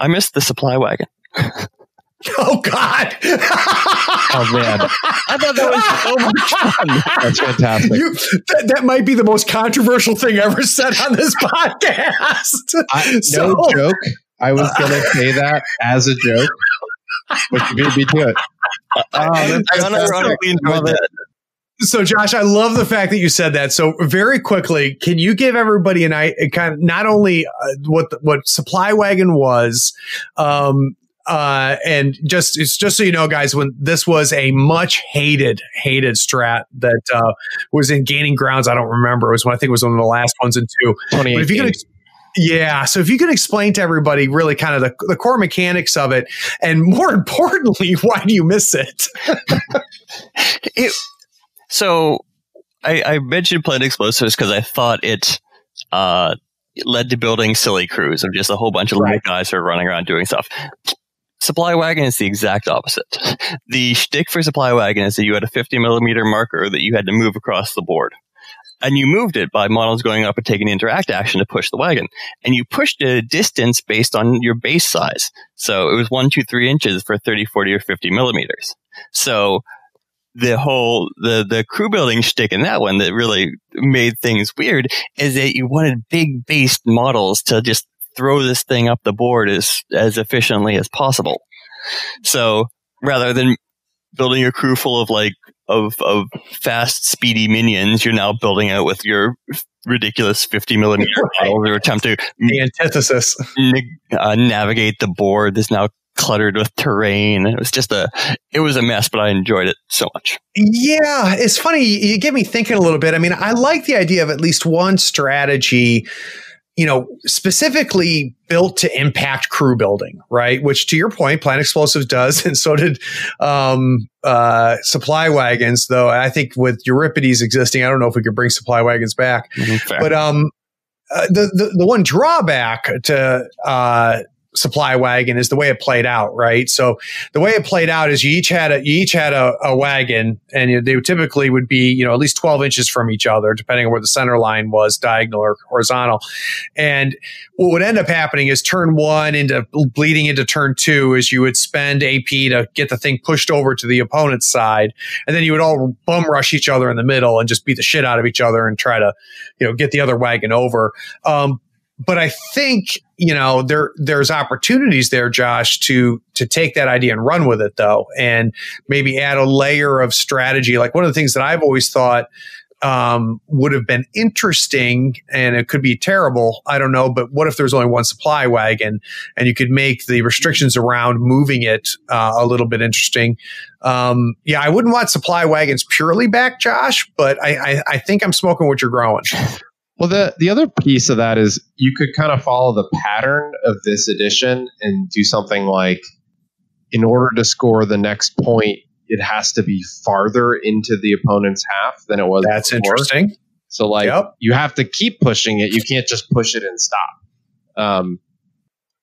I missed the supply wagon. <laughs> <laughs> Oh God! oh man, I thought that was so much fun. That's fantastic. You, that, that, might be the most controversial thing ever said on this <laughs> podcast. I, so, no joke. I was going <laughs> to say that as a joke, but you beat me to it. Oh, I unironically enjoyed that. So, Josh, I love the fact that you said that. So, very quickly, can you give everybody an I kind of not only uh, what the, what Supply Wagon was, um, uh, and just it's just so you know, guys, when this was a much hated, hated strat that uh, was in gaining grounds. I don't remember. It was one, I think it was one of the last ones in two. You could, yeah. So if you could explain to everybody really kind of the, the core mechanics of it, and more <laughs> importantly, why do you miss it? <laughs> it so I, I mentioned plant explosives because I thought it uh, led to building silly crews of just a whole bunch of right. little guys who are running around doing stuff. Supply Wagon is the exact opposite. <laughs> The shtick for Supply Wagon is that you had a 50 millimeter marker that you had to move across the board. And you moved it by models going up and taking interact action to push the wagon. And you pushed a distance based on your base size. So it was one, two, three inches for 30, 40, or 50 millimeters. So the whole the the crew building shtick in that one that really made things weird is that you wanted big based models to just throw this thing up the board as as efficiently as possible. So rather than building a crew full of like of of fast, speedy minions, you're now building it with your ridiculous 50 millimeter <laughs> models or attempt to the antithesis uh, navigate the board that's now cluttered with terrain. It was just a, it was a mess, but I enjoyed it so much. Yeah, it's funny. You get me thinking a little bit. I mean, I like the idea of at least one strategy you know, specifically built to impact crew building, right? Which, to your point, Plant Explosives does, <laughs> and so did um, uh, supply wagons. Though I think with Euripides existing, I don't know if we could bring supply wagons back. Mm-hmm, but um, uh, the, the the one drawback to uh, supply wagon is the way it played out, right? So the way it played out is you each had a you each had a, a wagon, and they typically would be you know at least twelve inches from each other, depending on where the center line was, diagonal or horizontal. And what would end up happening is turn one into bleeding into turn two is you would spend AP to get the thing pushed over to the opponent's side, and then you would all bum rush each other in the middle and just beat the shit out of each other and try to you know get the other wagon over. Um, but I think you know there there's opportunities there, Josh, to to take that idea and run with it though, and maybe add a layer of strategy. Like one of the things that I've always thought um, would have been interesting, and it could be terrible. I don't know, but what if there's only one supply wagon, and you could make the restrictions around moving it uh, a little bit interesting? Um, yeah, I wouldn't want supply wagons purely back, Josh, but I, I, I think I'm smoking what you're growing. <laughs> Well, the the other piece of that is you could kind of follow the pattern of this edition and do something like, in order to score the next point, it has to be farther into the opponent's half than it was. That's before. interesting. So like Yep. you have to keep pushing it. You can't just push it and stop. Um,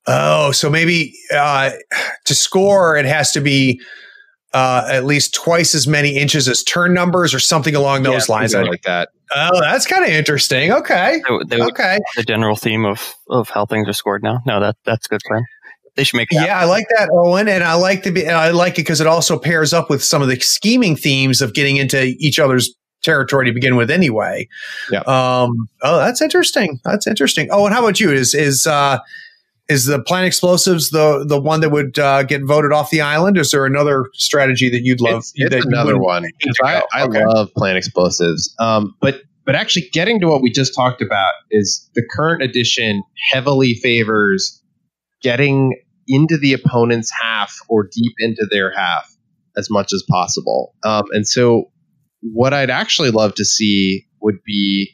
Oh, so maybe uh, to score, it has to be uh, at least twice as many inches as turn numbers or something along those yeah, lines. something like that. Oh, that's kind of interesting. Okay. They, they Okay. the general theme of, of how things are scored now. No, that that's a good plan. They should make that. Yeah, I like that, Owen, and I like the and I like it because it also pairs up with some of the scheming themes of getting into each other's territory to begin with, anyway. Yeah. Um. Oh, that's interesting. That's interesting. Oh, and how about you? Is is uh is the plant explosives the the one that would uh, get voted off the island? Is there another strategy that you'd love? It's, it's that another one. think 'cause to I. I Okay. love plant explosives. Um, but but actually, getting to what we just talked about is the current edition heavily favors getting into the opponent's half or deep into their half as much as possible. Um, and so, what I'd actually love to see would be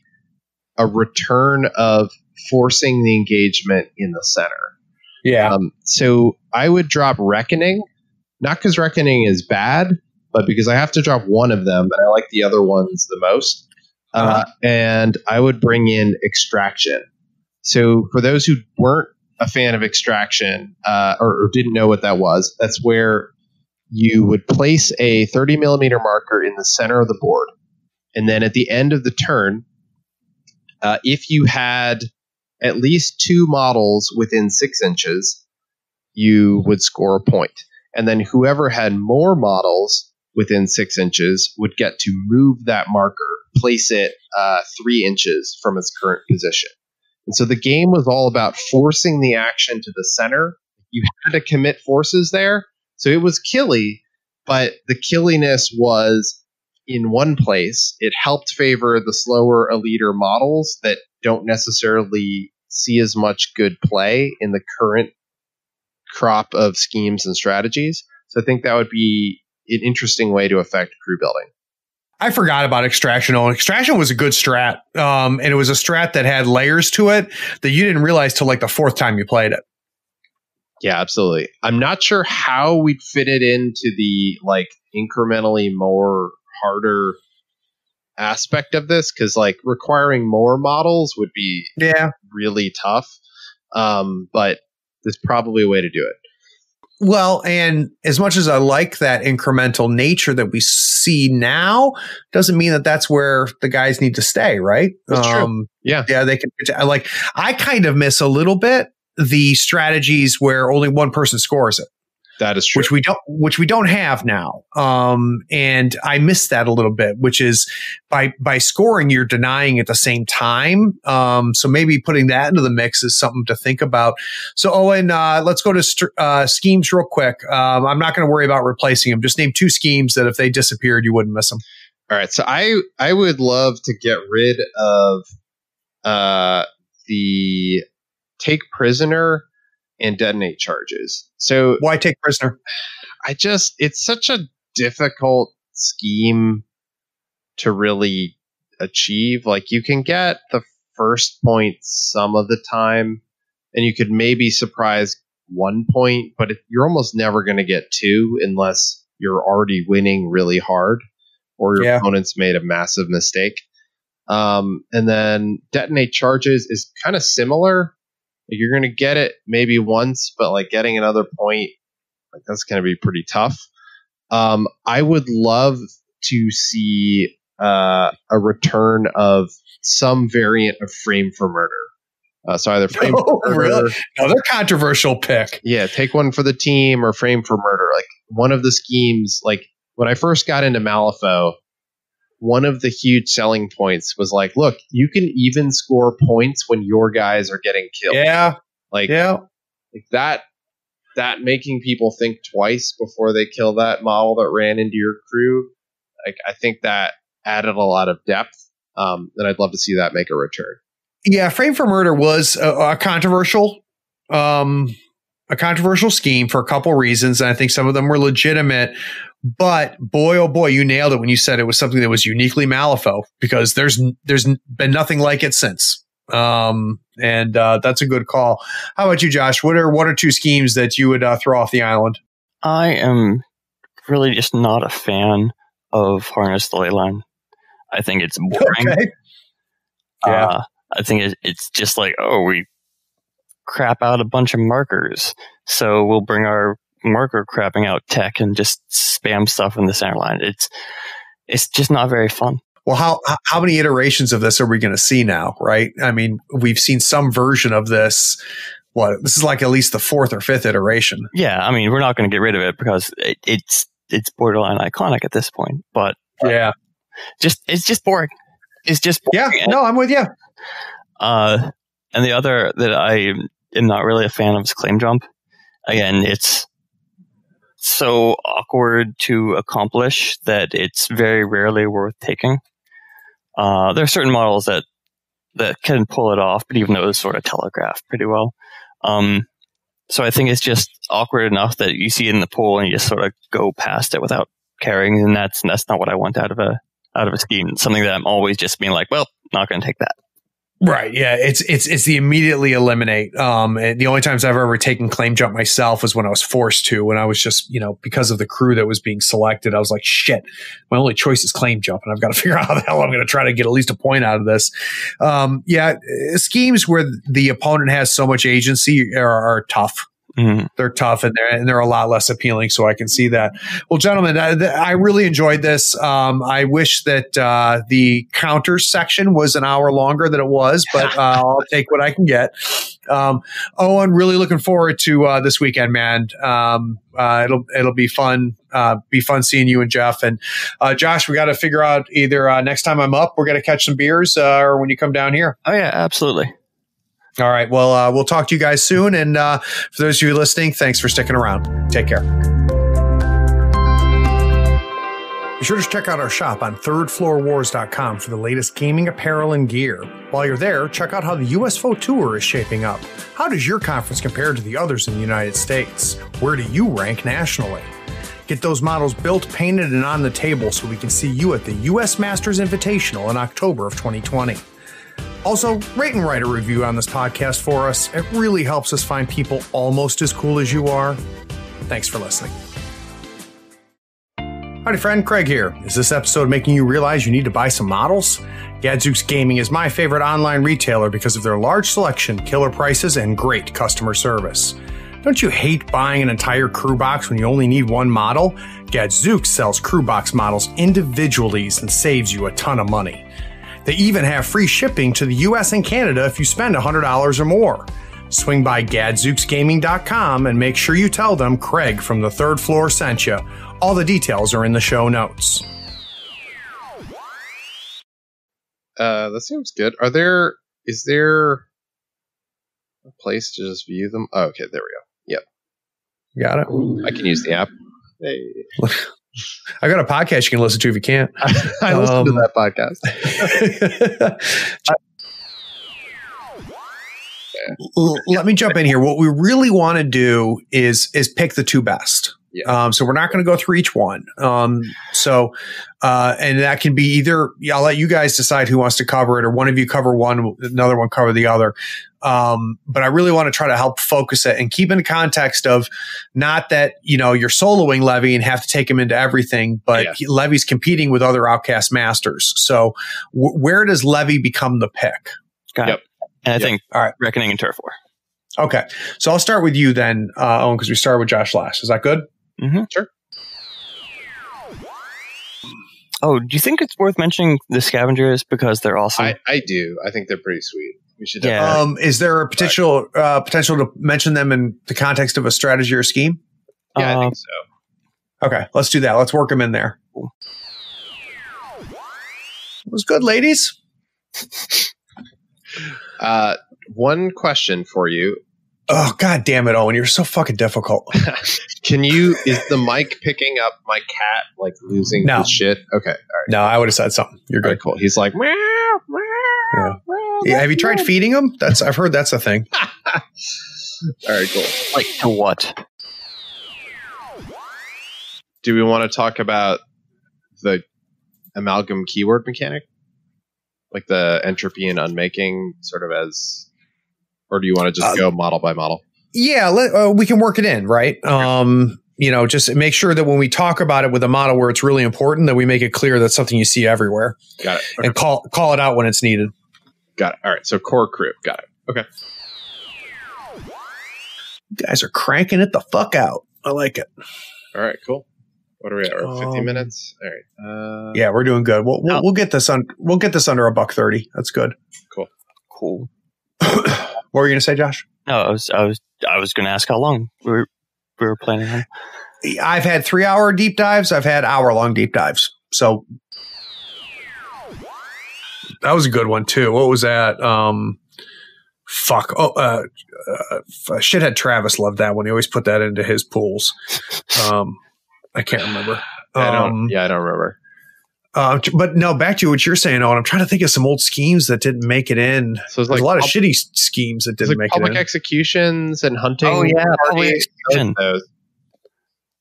a return of forcing the engagement in the center. Yeah. Um, so I would drop Reckoning, not because Reckoning is bad, but because I have to drop one of them, and I like the other ones the most. uh Uh-huh. and I would bring in Extraction. So for those who weren't a fan of Extraction uh, or, or didn't know what that was, that's where you would place a 30 millimeter marker in the center of the board, and then at the end of the turn, uh, if you had at least two models within six inches, you would score a point. And then whoever had more models within six inches would get to move that marker, place it uh, three inches from its current position. And so the game was all about forcing the action to the center. You had to commit forces there. So it was killy, but the killiness was in one place. It helped favor the slower eliter models that don't necessarily see as much good play in the current crop of schemes and strategies. So I think that would be an interesting way to affect crew building. I forgot about extraction. Oh, extraction was a good strat, um, and it was a strat that had layers to it that you didn't realize till like the fourth time you played it. Yeah, absolutely. I'm not sure how we'd fit it into the like incrementally more harder aspect of this because like requiring more models would be Yeah. really tough. Um, but there's probably a way to do it. Well, and as much as I like that incremental nature that we see now, doesn't mean that that's where the guys need to stay, right? That's true. Yeah. Yeah, they can. Like, I kind of miss a little bit the strategies where only one person scores it. That is true. which we don't which we don't have now. Um and i miss that a little bit which is by by scoring you're denying at the same time. Um so maybe putting that into the mix is something to think about. So owen uh let's go to st- uh schemes real quick. Um i'm not going to worry about replacing them just name two schemes that if they disappeared you wouldn't miss them All right, so I I would love to get rid of uh the take prisoner and detonate charges. So why take prisoner I just it's such a difficult scheme to really achieve. Like you can get the first point some of the time and you could maybe surprise one point, but you're almost never going to get two unless you're already winning really hard or your Yeah. opponent's made a massive mistake. Um, and then detonate charges is kind of similar. You're going to get it maybe once, but like getting another point, like that's going to be pretty tough. Um, I would love to see uh, a return of some variant of frame for murder. Uh, so either frame <laughs> Oh, for murder, really? another controversial pick yeah, take one for the team or frame for murder. Like one of the schemes, like when I first got into Malifaux, one of the huge selling points was like, look, you can even score points when your guys are getting killed. yeah Like, yeah like that that making people think twice before they kill that model that ran into your crew. Like I think that added a lot of depth. Um, and I'd love to see that make a return. Yeah, Frame for Murder was a, a controversial, um, a controversial scheme for a couple reasons, and I think some of them were legitimate. But boy, oh boy, you nailed it when you said it was something that was uniquely Malifaux because there's there's been nothing like it since. Um, and uh, that's a good call. How about you, Josh? What are one or two schemes that you would uh, throw off the island? I am really just not a fan of Harness the Leyline. I think it's boring. <laughs> Okay. Yeah. Uh, I think it's just like, oh, we crap out a bunch of markers. So we'll bring our marker crapping out tech and just spam stuff in the center line. It's, it's just not very fun. Well, how how many iterations of this are we going to see now? Right? I mean, we've seen some version of this. What this is like at least the fourth or fifth iteration. Yeah, I mean, we're not going to get rid of it because it, it's it's borderline iconic at this point. But Yeah. just it's just boring. It's just boring. Yeah. No, I'm with you. Uh, and the other that I am not really a fan of is claim jump. Again, it's so awkward to accomplish that it's very rarely worth taking. Uh, there are certain models that that can pull it off, but even those sort of telegraph pretty well. Um, so I think it's just awkward enough that you see it in the pool and you just sort of go past it without caring, and that's that's not what I want out of a out of a scheme. Something that I'm always just being like, well, not going to take that. Right. Yeah. It's it's it's the immediately eliminate. Um, and the only times I've ever taken claim jump myself was when I was forced to. When I was just you know because of the crew that was being selected, I was like, shit. My only choice is claim jump, and I've got to <laughs> figure out how the hell I'm going to try to get at least a point out of this. Um, yeah, schemes where the opponent has so much agency are, are tough. Mhm. They're tough and they're and they're a lot less appealing. So I can see that. Well, gentlemen, I, th- I really enjoyed this. Um, I wish that uh, the counter section was an hour longer than it was, but uh, <laughs> I'll take what I can get. Um, Owen, really looking forward to uh, this weekend, man. Um, uh, it'll it'll be fun. Uh, be fun seeing you and Jeff and uh, Josh. We got to figure out either uh, next time I'm up, we're going to catch some beers, uh, or when you come down here. Oh yeah, absolutely. All right. Well, uh, we'll talk to you guys soon. And uh, for those of you listening, thanks for sticking around. Take care. Be sure to check out our shop on thirdfloorwars.com for the latest gaming apparel and gear. While you're there, check out how the USFO Tour is shaping up. How does your conference compare to the others in the United States? Where do you rank nationally? Get those models built, painted, and on the table so we can see you at the US Masters Invitational in October of 2020. Also, rate and write a review on this podcast for us. It really helps us find people almost as cool as you are. Thanks for listening. Howdy, friend. Craig here. Is this episode making you realize you need to buy some models? Gadzooks Gaming is my favorite online retailer because of their large selection, killer prices, and great customer service. Don't you hate buying an entire crew box when you only need one model? Gadzooks sells crew box models individually and saves you a ton of money. They even have free shipping to the US and Canada if you spend $100 or more. Swing by gadzooksgaming.com and make sure you tell them Craig from the third floor sent you. All the details are in the show notes. Uh, that seems good. Are there? Is there a place to just view them? Oh, okay, there we go. Yep, Got it? I can use the app. Hey. <laughs> I got a podcast you can listen to if you can't. <laughs> I listened to Um, that podcast. <laughs> Let me jump in here. What we really want to do is is pick the two best. Yeah. Um, so we're not going to go through each one. Um, so, uh, and that can be either yeah, I'll let you guys decide who wants to cover it, or one of you cover one, another one cover the other. Um, but I really want to try to help focus it and keep in the context of not that you know you're soloing Levy and have to take him into everything, but Yeah. he, Levy's competing with other Outcast masters. So, w- where does Levy become the pick? Got Yep. it. And I Yep. think All right. Reckoning and Turf War. Okay. So I'll start with you then, uh, Owen, because we started with Josh last. Is that good? Mm-hmm. Sure. Oh, do you think it's worth mentioning the scavengers because they're awesome? I, I do. I think they're pretty sweet. We should. Yeah. Um, is there a potential uh, potential to mention them in the context of a strategy or scheme? yeah, I Uh, think so. Okay, let's do that. Let's work them in there. It was good, ladies. <laughs> Uh, one question for you: Oh god damn it, Owen, you're so fucking difficult. <laughs> Can you? Is the mic picking up my cat like losing No. his shit? Okay, all right. No, I would have said something. You're All right, good. cool. He's like, meow, meow, Yeah. meow, Yeah, have you tried meow. feeding him? That's I've heard that's a thing. <laughs> All right, cool. like to what? Do we want to talk about the amalgam keyword mechanic, like the entropy and unmaking, sort of as, or do you want to just Uh, go model by model? Yeah, let, uh, we can work it in, right? Um, you know, just make sure that when we talk about it with a model where it's really important, that we make it clear that's something you see everywhere Got it. Okay. and call call it out when it's needed. Got it. All right. So core crew. Got it. Okay. You guys are cranking it the fuck out. I like it. All right. Cool. What are we at? We're at 50 Um, minutes. All right. Uh, Yeah, we're doing good. We'll we'll, Oh. we'll get this on. We'll get this under a buck thirty. That's good. Cool. Cool. <clears throat> What were you gonna say, Josh? No, I was I was I was going to ask how long we were we were planning on. I've had three hour deep dives. I've had hour long deep dives. So that was a good one too. What was that? Um, fuck. Oh, uh, uh, shithead Travis loved that one. He always put that into his pools. Um, I can't remember. I don't, Um, yeah, I don't remember. Uh, but no, back to what you're saying, Owen. I'm trying to think of some old schemes that didn't make it in. So There's like a lot of shitty schemes that didn't like make it public in. executions and hunting. Oh, yeah, public execution.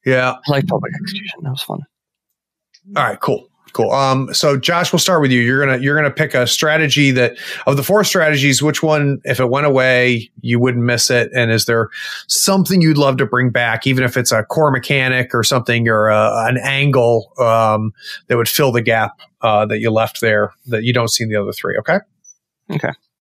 Yeah. I like public execution. That was fun. All right, cool. Cool. Um, so Josh, we'll start with you. You're gonna you're gonna pick a strategy that of the four strategies, which one, if it went away, you wouldn't miss it? And is there something you'd love to bring back, even if it's a core mechanic or something or a, an angle um, that would fill the gap uh, that you left there that you don't see in the other three? Okay. Okay.